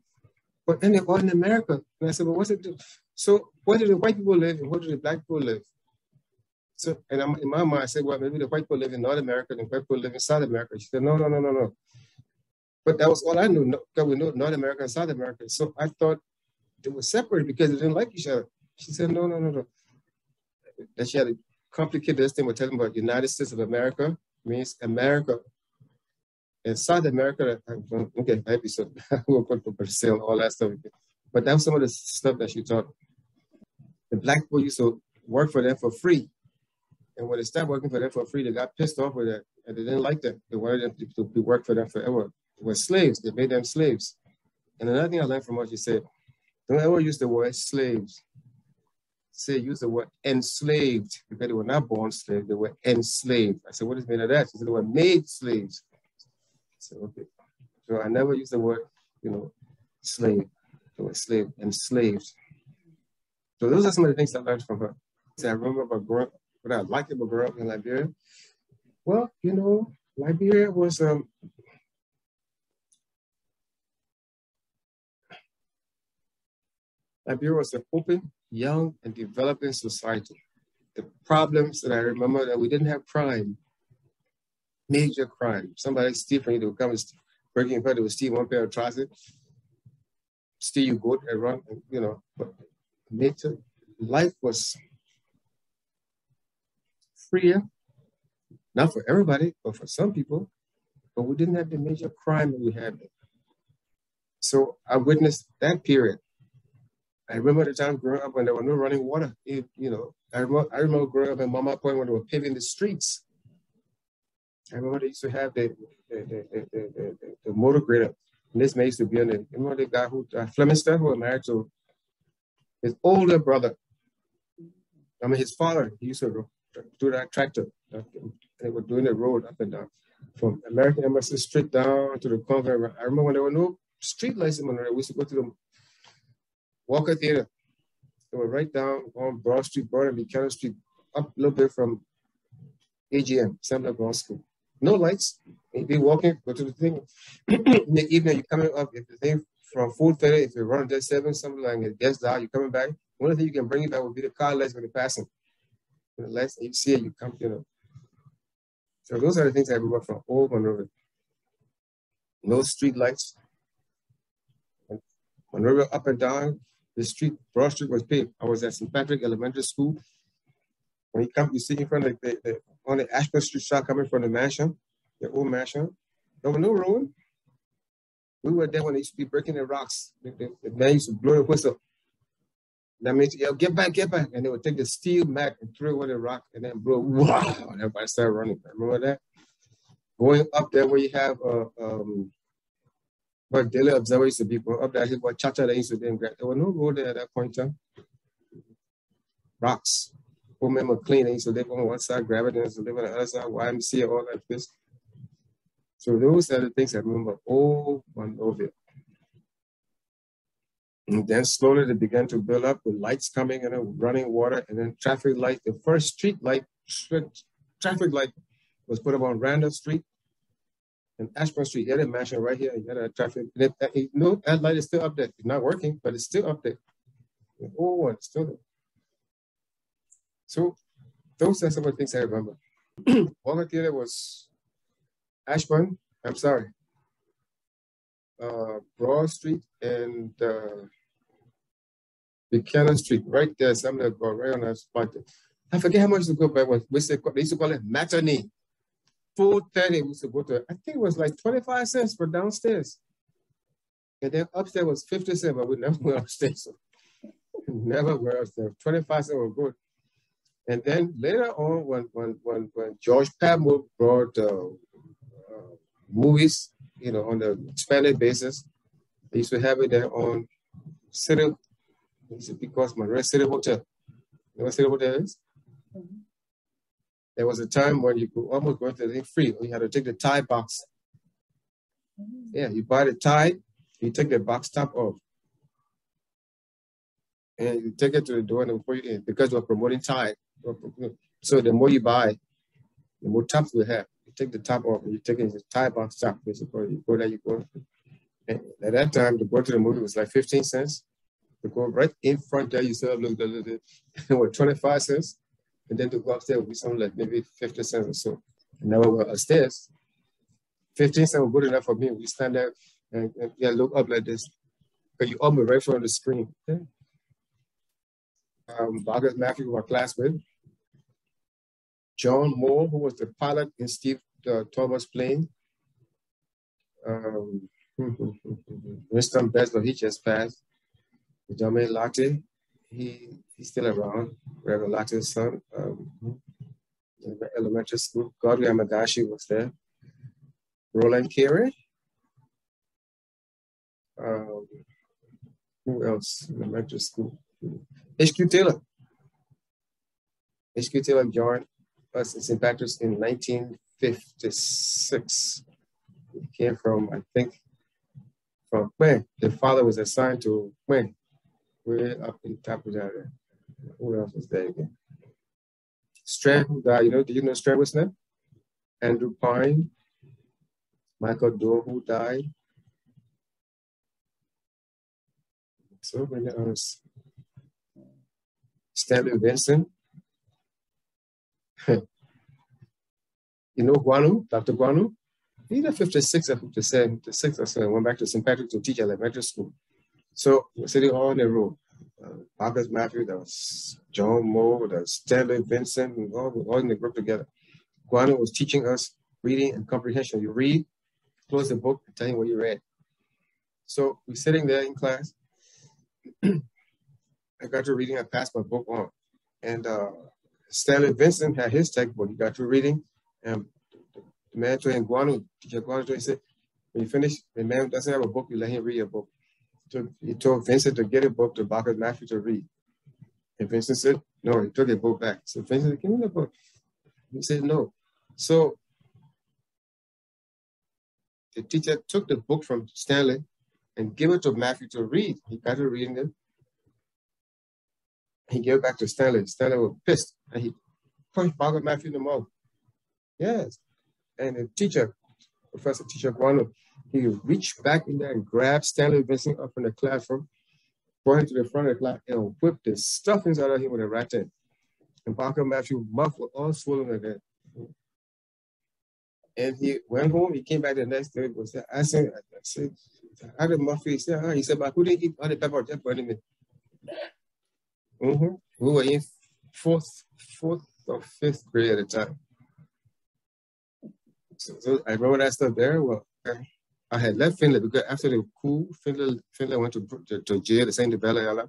but they're in America. And I said, well, what's it do? So where do the white people live and where do the black people live? So, and I'm, in my mind, I said, well, maybe the white people live in North America and the white people live in South America. She said, no, no, no, no, no. But that was all I knew, because we knew North America and South America. So I thought they were separate because they didn't like each other. She said, no, no, no, no. That she had to complicate this thing with telling about United States of America means America. And South America, okay, maybe so we'll go to Brazil, all that stuff. But that was some of the stuff that she taught. The black people used to work for them for free and when they stopped working for them for free, they got pissed off with it and they didn't like that. They wanted them to, to work for them forever. They were slaves. They made them slaves. And another thing I learned from what she said, don't ever use the word slaves. Say use the word enslaved because they were not born slaves, they were enslaved. I said, what is mean of that? She said they were made slaves. I okay. So I never use the word, you know, slave. They were slave, enslaved. So those are some of the things I learned from her. I remember about growing, what I liked about growing up in Liberia? Well, you know, Liberia was um, Liberia was an open, young, and developing society. The problems that I remember that we didn't have crime, major crime. Somebody steal from you, would come and breaking in, they would steal one pair of trousers, steal your goat and run, you know. But nature, life was freer, not for everybody, but for some people. But we didn't have the major crime that we had. So I witnessed that period. I remember the time growing up when there was no running water. It, you know, I remember, I remember growing up in Mamba Point when they were paving the streets. I remember they used to have the the, the, the, the, motor grader. And this man used to be on the, remember the guy who, uh, Flemington, who was married to his older brother. I mean, his father, he used to do that tractor. They were doing the road up and down. from American Embassy straight down to the convent. I remember when there were no street lights in Monroe, we used to go to the Walker Theater. They were right down on Broad Street, Broad and Buchanan Street, up a little bit from AGM, Assembly Ground School. No lights. Be walking, go to the thing. in the evening, you're coming up. If the thing from food fair, if you're running at seven, something like it gets down, you're coming back. One of the things you can bring it back would be the car lights when you're passing. When the lights, you see it, you come, you know. So those are the things I remember from old Monrovia. No street lights. Monrovia up and down, the street, Broad Street was paved. I was at St. Patrick Elementary School. When you come, you see in front of the, the on the Ashmun Street side coming from the mansion, the old mansion. There was no road. We were there when they used to be breaking the rocks. The, the, the man used to blow the whistle. That means, yeah, get back, get back. And they would take the steel mat and throw it with the rock and then blow. Wow. And everybody started running. Remember that? Going up there where you have uh, um, but daily observer used to be up there, what Chacha they used to do. There was no road there at that point in time. Rocks. Women were clean. They used to live on one side, gravity used to live on the other side, YMCA, all that this. So those are the things I remember oh, all Monrovia. And then slowly they began to build up with lights coming and running water and then traffic light. The first street light, traffic light was put up on Randall Street and Ashmun Street. You had a mansion right here. You had a traffic. You know, that light is still up there. It's not working, but it's still up there. Oh, it's still there. So those are some of the things I remember. Walker Theater was Ashmun, I'm sorry, uh, Broad Street and uh, Buchanan Street, right there, somewhere go right on that spot. I forget how much to go by. What we they used to call it matinee. 4.30, we used to go to, I think it was like 25 cents for downstairs. And then upstairs was 50 cents, but we never went upstairs. never went upstairs. 25 cents was good. And then later on, when when when, when George Padmore brought uh, uh, movies, you know, on the expanded basis, they used to have it there on City, because my City Hotel. You know what City Hotel is? Mm-hmm. There was a time when you could almost go into the thing free. You had to take the tie box. Mm-hmm. Yeah, you buy the tie, you take the box top off. And you take it to the door and before you in because we're promoting tie. So the more you buy, the more tops we have. You take the top off and you take it the tie box top, basically. You go there, you go. And at that time, the go to the movie was like 15 cents. To go right in front there, you still look the what 25 cents. And then to go upstairs would be something like maybe 50 cents or so. And now we're upstairs. 15 cents was good enough for me. We stand there and, and yeah, look up like this. Because you almost right from the screen. Okay? Um, Matthew, my classmate. John Moore, who was the pilot in Steve uh, Thomas plane. Um, Winston Besler, he just passed. Jame Latte, he he's still around. Reverend Latte's son, um, in the elementary school. Godwin Amadashi was there. Roland Carey. Um, who else? in Elementary school. H.Q. Taylor. H.Q. Taylor joined us in St. Patrick's in 1956. He came from, I think, from where the father was assigned to when way up in Tapajara. Who else was there again? Strand, who died, you know, do you know Strand was name? Andrew Pine, Michael Doe, who died. So many others. Stanley Vincent, you know Guanu, Dr. Guanu? Either 56 or 57, 56 or so. I went back to St. Patrick to teach elementary school. So we're sitting all in a row. Uh, Marcus Matthew, there was John Moore, there was Stanley Vincent, and all, all in the group together. Guanu was teaching us reading and comprehension. You read, close the book, and tell you what you read. So we're sitting there in class. I got to reading, I passed my book on. And uh, Stanley Vincent had his textbook. He got to reading, and the man told him, Guanu, teacher him, he said, when you finish, the man doesn't have a book, you let him read a book. So he told Vincent to get a book to Marcus Matthew to read. And Vincent said, no, he took the book back. So Vincent said, give me the book. He said, no. So the teacher took the book from Stanley and gave it to Matthew to read. He got to reading it. He gave it back to Stanley. Stanley was pissed and he punched Boggle Matthew in the mouth. Yes. And the teacher, Professor Teacher Guanu, he reached back in there and grabbed Stanley Vincent up from the classroom, brought him to the front of the class, and whipped the stuffings out of him with a rat tail. And Boggle Matthew mouth was all swollen again. And he went home. He came back the next day. Was I said, I said, how did Murphy say, huh? He said, but who didn't eat all the pepper just burning me? Mm-hmm. We were in fourth, fourth or fifth grade at the time. So, so I remember that stuff there. Well, I had left Finland because after the coup, Finland, Finland went to, to, to jail, the same to Bella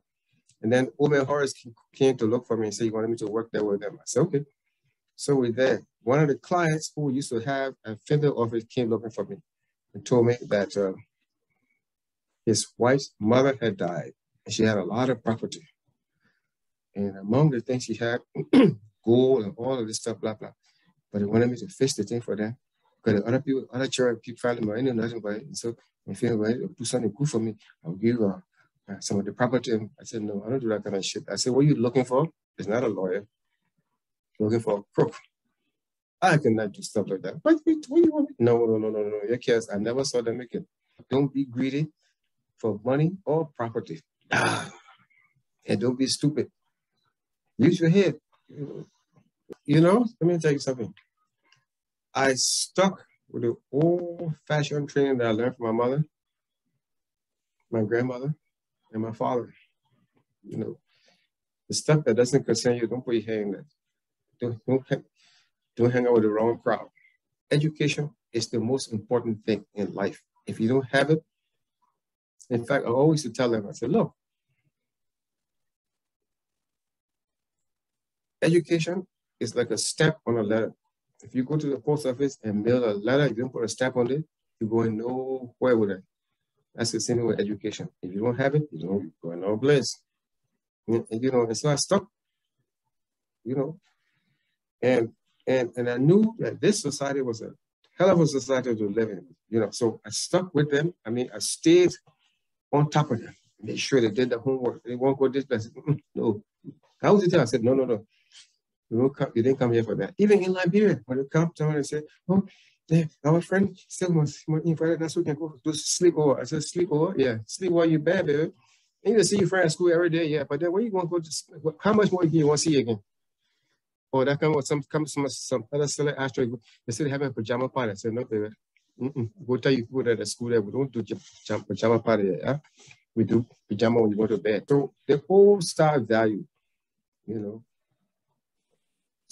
And then Omen Horace came to look for me and said he wanted me to work there with them. I said, okay. So we're there. One of the clients who used to have a Finland office came looking for me and told me that uh, his wife's mother had died and she had a lot of property. And among the things he had, gold and all of this stuff, blah, blah. But he wanted me to fish the thing for them. Because other people, other children, people family, money, know nothing about it. And so if you well, do something good for me, I'll give you uh, some of the property. I said, no, I don't do that kind of shit. I said, what are you looking for? It's not a lawyer. Looking for a crook. I cannot do stuff like that. But what do you want? No, no, no, no, no. Your kids, I never saw them it. Don't be greedy for money or property. Ah. And don't be stupid. Use your head. You know, let me tell you something. I stuck with the old fashioned training that I learned from my mother, my grandmother, and my father. You know, the stuff that doesn't concern you, don't put your hand in that. Don't, don't, don't hang out with the wrong crowd. Education is the most important thing in life. If you don't have it, in fact, I always tell them, I said, look, education is like a step on a ladder. If you go to the post office and mail a letter, you don't put a step on it, you're going nowhere with it. That's the same with education. If you don't have it, you don't go no place. You know, and so I stuck, you know, and and and I knew that this society was a hell of a society to live in, you know. So I stuck with them. I mean, I stayed on top of them, made sure they did the homework. They won't go this place. No, how was it? I said, no, no, no. You, come, you didn't come here for that. Even in Liberia, when you come to and say, oh, yeah, our friend still must invite us, we can go do sleep over. I said, sleep over? Yeah, sleep while you're bad, baby. And you see your friend at school every day, yeah, but then where you going to go to, how much more do you want to see again? Or that come with some, come some, some other silly ashtray, they still having a pajama party. I said, no, baby. Mm-mm. Go tell you people at the school that we don't do pajama party, yeah? We do pajama when you go to bed. So the whole style value, you know,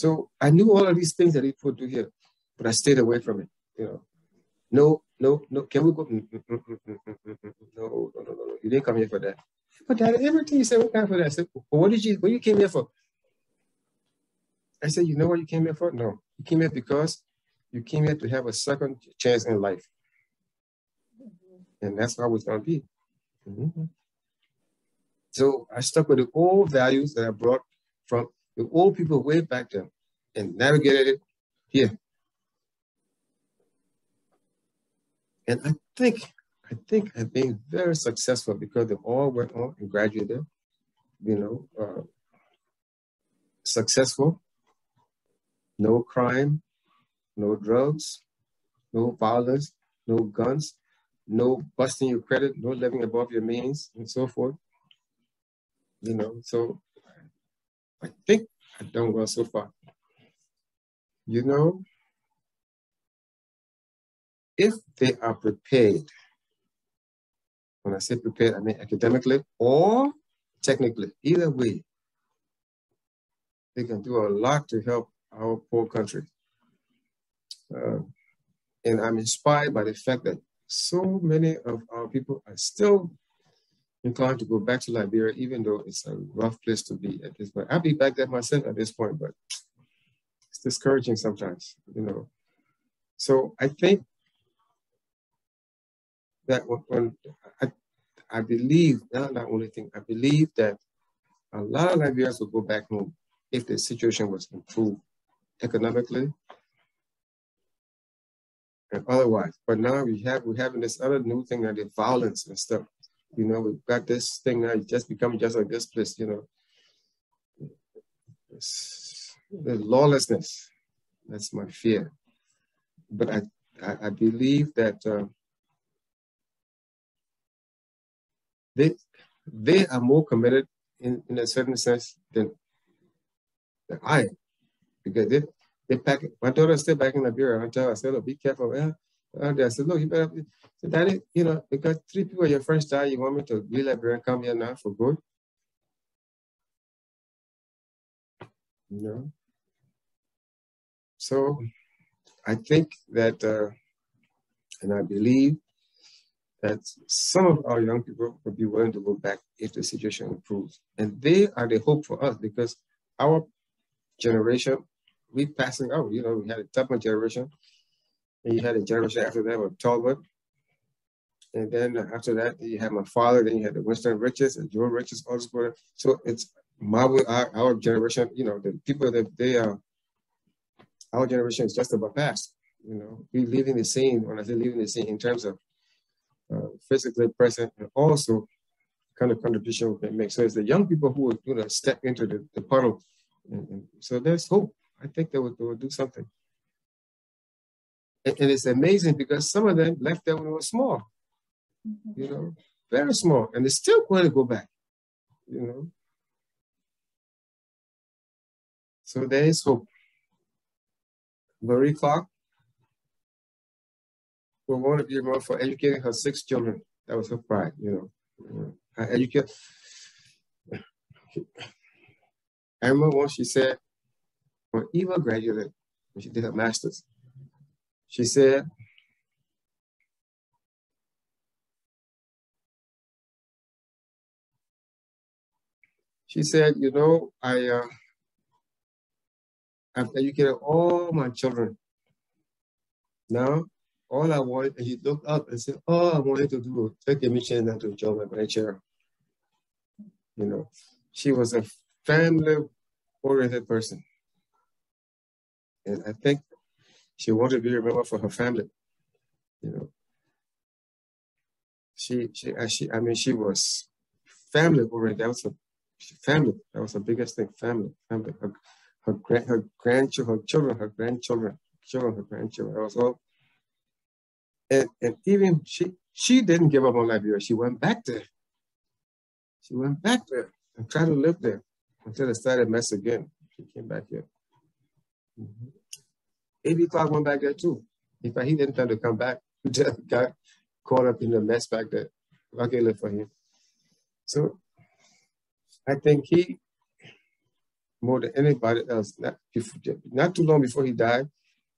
so I knew all of these things that put do here, but I stayed away from it. You know, no, no, no. Can we go? No, no, no, no, no. You didn't come here for that. But that everything you said, we come for that. I said, well, what did you? What you came here for? I said, you know what you came here for? No, you came here because you came here to have a second chance in life, and that's how it's gonna be. Mm-hmm. So I stuck with the old values that I brought from the old people way back then and navigated it here. And I think, I think I've been very successful because they all went on and graduated, you know, uh, successful, no crime, no drugs, no violence, no guns, no busting your credit, no living above your means, and so forth. You know, so I think I've done well so far. You know, if they are prepared, when I say prepared, I mean academically or technically, either way, they can do a lot to help our poor country. Uh, and I'm inspired by the fact that so many of our people are still inclined to go back to Liberia, even though it's a rough place to be at this point. I'll be back there myself at this point, but it's discouraging sometimes, you know. So I think that when I, I believe, not the only thing, I believe that a lot of Liberians will go back home if the situation was improved economically, and otherwise. But now we have we're having this other new thing that the violence and stuff. You know, we've got this thing now just become just like this place, you know. It's, the lawlessness. That's my fear. But I, I, I believe that uh, they they are more committed in, in a certain sense than, than I. Because they they pack it. My daughter still back in Liberia. I tell her, I said, look, be careful. I said, look, you better, so daddy, you know, because three people your friends die, you want me to Liberia and come here now for good? You know? So I think that, uh, and I believe that some of our young people will be willing to go back if the situation improves. And they are the hope for us because our generation, we passing out. You know, we had a Tubman generation, and you had a generation after that with Tolbert. And then after that, you had my father, then you had the Winston Richards and Joe Richards, all this So it's my our, our generation, you know, the people that they are, our generation is just about past. You know, we leaving the scene, when I say leaving the scene in terms of uh, physically present and also kind of contribution we can make. So it's the young people who are going to step into the, the puddle. And, and so there's hope. I think they will, they will do something. And, and, it's amazing because some of them left there when they were small, mm-hmm. you know, very small, and they're still going to go back, you know. So there is hope. Marie Clarke will want to be more for educating her six children. That was her pride, you know. Her educate. I remember once she said, when Eva graduated, when she did her master's, she said, she said, you know, I, uh, I've educated all my children. Now, all I wanted, and he looked up and said, all I wanted to do was take a mission and to join my grandchild. You know, she was a family-oriented person. And I think she wanted to be remembered for her family. You know, she, she, she I mean, she was family-oriented. That was a family. That was the biggest thing. Family, family. Her, her, grand, her grandchildren, her children, her grandchildren, children, her grandchildren. That was all. And, and even she, she didn't give up on Liberia. She went back there. She went back there and tried to live there until it started mess again. She came back here. Mm-hmm. A.B. Clarke went back there too. In fact, he didn't plan to come back. Just got caught up in the mess back there. Luckily for him. So I think he, more than anybody else, not, not too long before he died,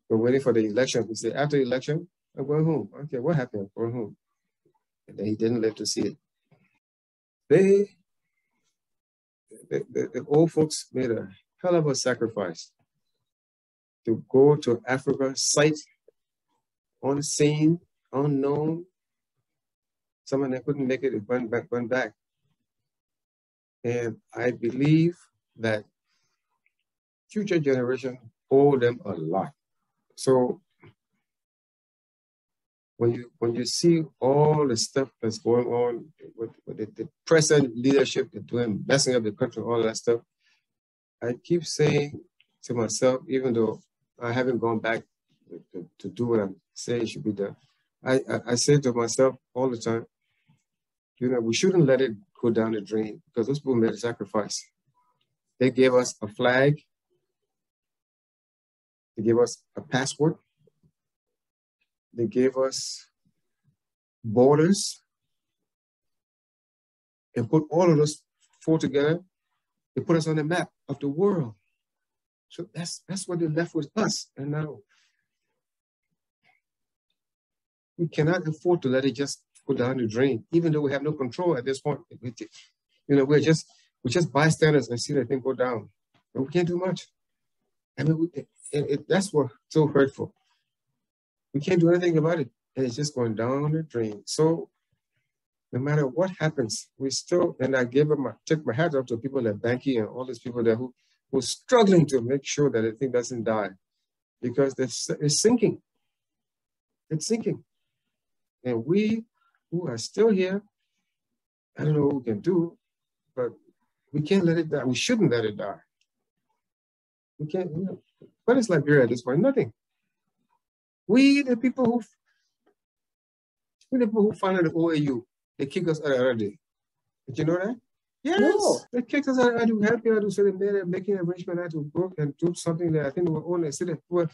but waiting for the election. He said, after the election, I'm going home. Okay, what happened? I'm going home. And then he didn't live to see it. They, the, the, the old folks made a hell of a sacrifice to go to Africa, sight unseen, unknown. Someone that couldn't make it, it went back, went back. And I believe that future generation owe them a lot. So when you when you see all the stuff that's going on with, with the, the, present leadership, they're doing messing up the country, all that stuff, I keep saying to myself, even though I haven't gone back to, to do what I'm saying should be done, I, I, I say to myself all the time, you know, we shouldn't let it go down the drain because those people made a sacrifice. They gave us a flag. They gave us a passport. They gave us borders and put all of those four together. They put us on the map of the world. So that's that's what they left with us. And now we cannot afford to let it just go down the drain, even though we have no control at this point. You know, we're just we're just bystanders and see the thing go down, but we can't do much. I mean, we, it, it, that's what so hurtful. We can't do anything about it, and it's just going down the drain. So, no matter what happens, we still and I give them, my, take my hat off to people like Banky and all these people there who who struggling to make sure that the thing doesn't die, because it's sinking. It's sinking. And we who are still here, I don't know what we can do, but we can't let it die. We shouldn't let it die. We can't, you know, what is Liberia at this point? Nothing. We, the people who, we the people who founded the OAU, they kicked us out already. Did you know that? Yes, no. kicked us out. I do help you. I do made making arrangement. I to go and do something that I think we were only sitting when,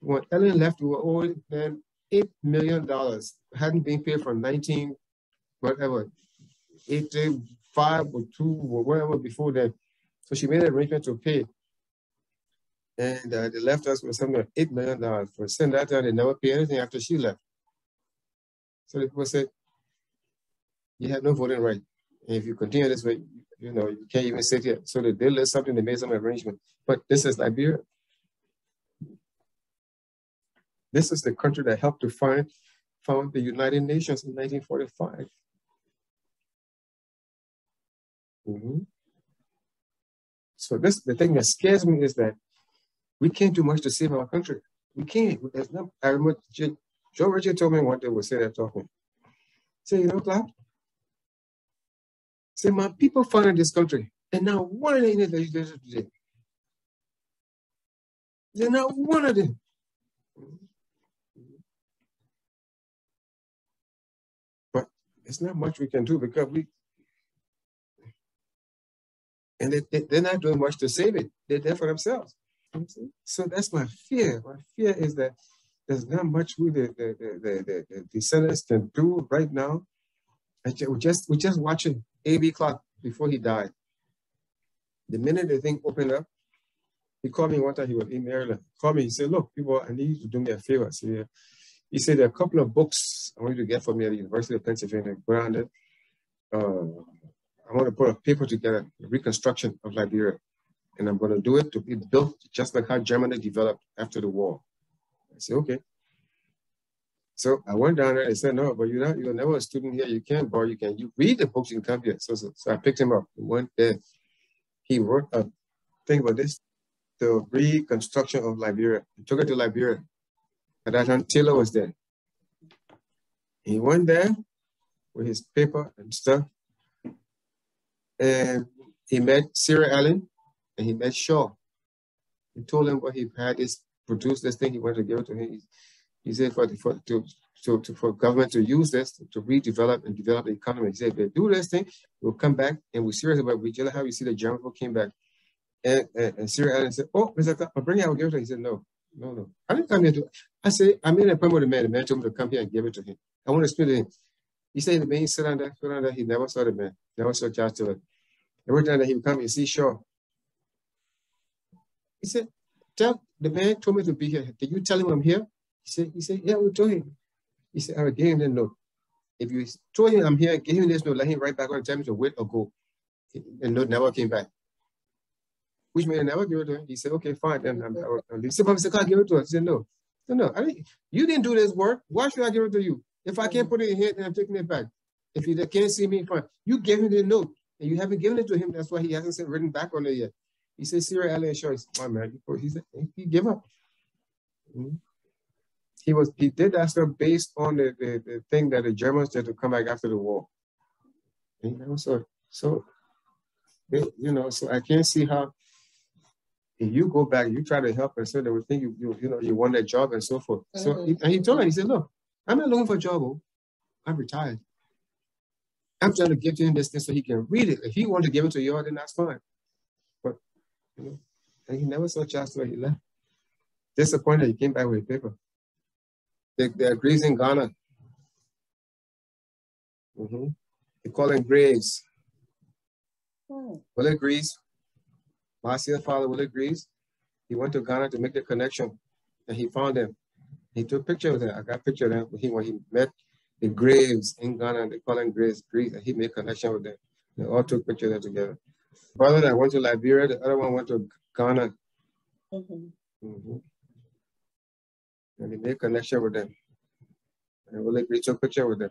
when Ellen left, we were owing then eight million dollars. Hadn't been paid for 19, whatever, 85 or two or whatever before that. So she made an arrangement to pay. And uh, they left us with something like $8 million. For send that down, they never pay anything after she left. So the people said, you have no voting right. If you continue this way, you know, you can't even sit here. So they did something, they made some arrangement. But this is Liberia. This is the country that helped to find, found the United Nations in 1945. Mm -hmm. So this the thing that scares me is that we can't do much to save our country. We can't. There's no, I remember Joe Richard told me one day, we say that talking. Say, you know, Cloud? Say, my people founded this country, and now one of them the legislature today. They're not one of them. But it's not much we can do because we, and they, they, are not doing much to save it. They're there for themselves. So that's my fear. My fear is that there's not much we the the the, the, the descendants can do right now. We just we just watching A.B. Clarke before he died. The minute the thing opened up, he called me one time. He was in Maryland. He called me. He said, "Look, people, I need you to do me a favor." So he said, "There are a couple of books I want you to get for me at the University of Pennsylvania. Grounded. Uh, I want to put a paper together, a reconstruction of Liberia." and I'm going to do it to be built just like how Germany developed after the war. I said, okay. So I went down there and said, no, but you're not, you're never a student here. You can't borrow, you can, you read the books, you can come here. So, so, so I picked him up went there. He wrote a thing about this, the reconstruction of Liberia. He took it to Liberia. At that time, Taylor was there. He went there with his paper and stuff. And he met Cyril Allen, and he met Shaw. He told him what he had is produced this thing. He wanted to give it to him. He, said for, the, for to, to, to, for government to use this to, to, redevelop and develop the economy. He said, if they do this thing, we'll come back and we're serious about it. We how you see the German people came back. And, and, and Allen said, oh, Mr. I'll bring it, I'll give it to him. He said, no, no, no. I didn't come here to, I said, I made an appointment with the man. The man told me to come here and give it to him. I want to split it in. He said, the man, sit down there, sit. He never saw the man, never saw Charles Taylor. Every time that he would come he see Shaw, he said, tell the man told me to be here. Did you tell him I'm here? He said, he said, yeah, we told him. He said, I gave him the note. If you told him I'm here, give him this note, let him write back on tell me to wait or go. The note never came back. Which man never give it to him. He said, okay, fine. Then I'm, I'm, he said, Professor, can I give it to us? He said, no. No, no, I didn't, you didn't do this work. Why should I give it to you? If I can't put it in here, then I'm taking it back. If you can't see me, fine. You gave him the note and you haven't given it to him. That's why he hasn't written back on it yet. He said, Cyril Allen is my man. He said, he gave up. Mm-hmm. He was he did that stuff based on the, the, the thing that the Germans did to come back after the war. You know, so so you know, so I can't see how if you go back, you try to help and so they would think you you, you know you want that job and so forth. So mm-hmm. he, and he told her, he said, Look, I'm not looking for a job, oh. I'm retired. I'm trying to give to him this thing so he can read it. If he wanted to give it to you, then that's fine. But you know, and he never saw Charles where he left. Disappointed, he came back with a paper. They, they are in Ghana. Mm-hmm. They call him Graves. Hmm. Willie Greaves, Marcia's father, Willie Greaves, he went to Ghana to make the connection and he found them. He took a picture of them. I got a picture of them when he, when he met the Graves in Ghana. They call him Graves, Greaves, and he made connection with them. They all took pictures of them together brother that went to Liberia, the other one went to Ghana. Mm-hmm. Mm-hmm. And he made connection with them. And we'll agree to a picture with them.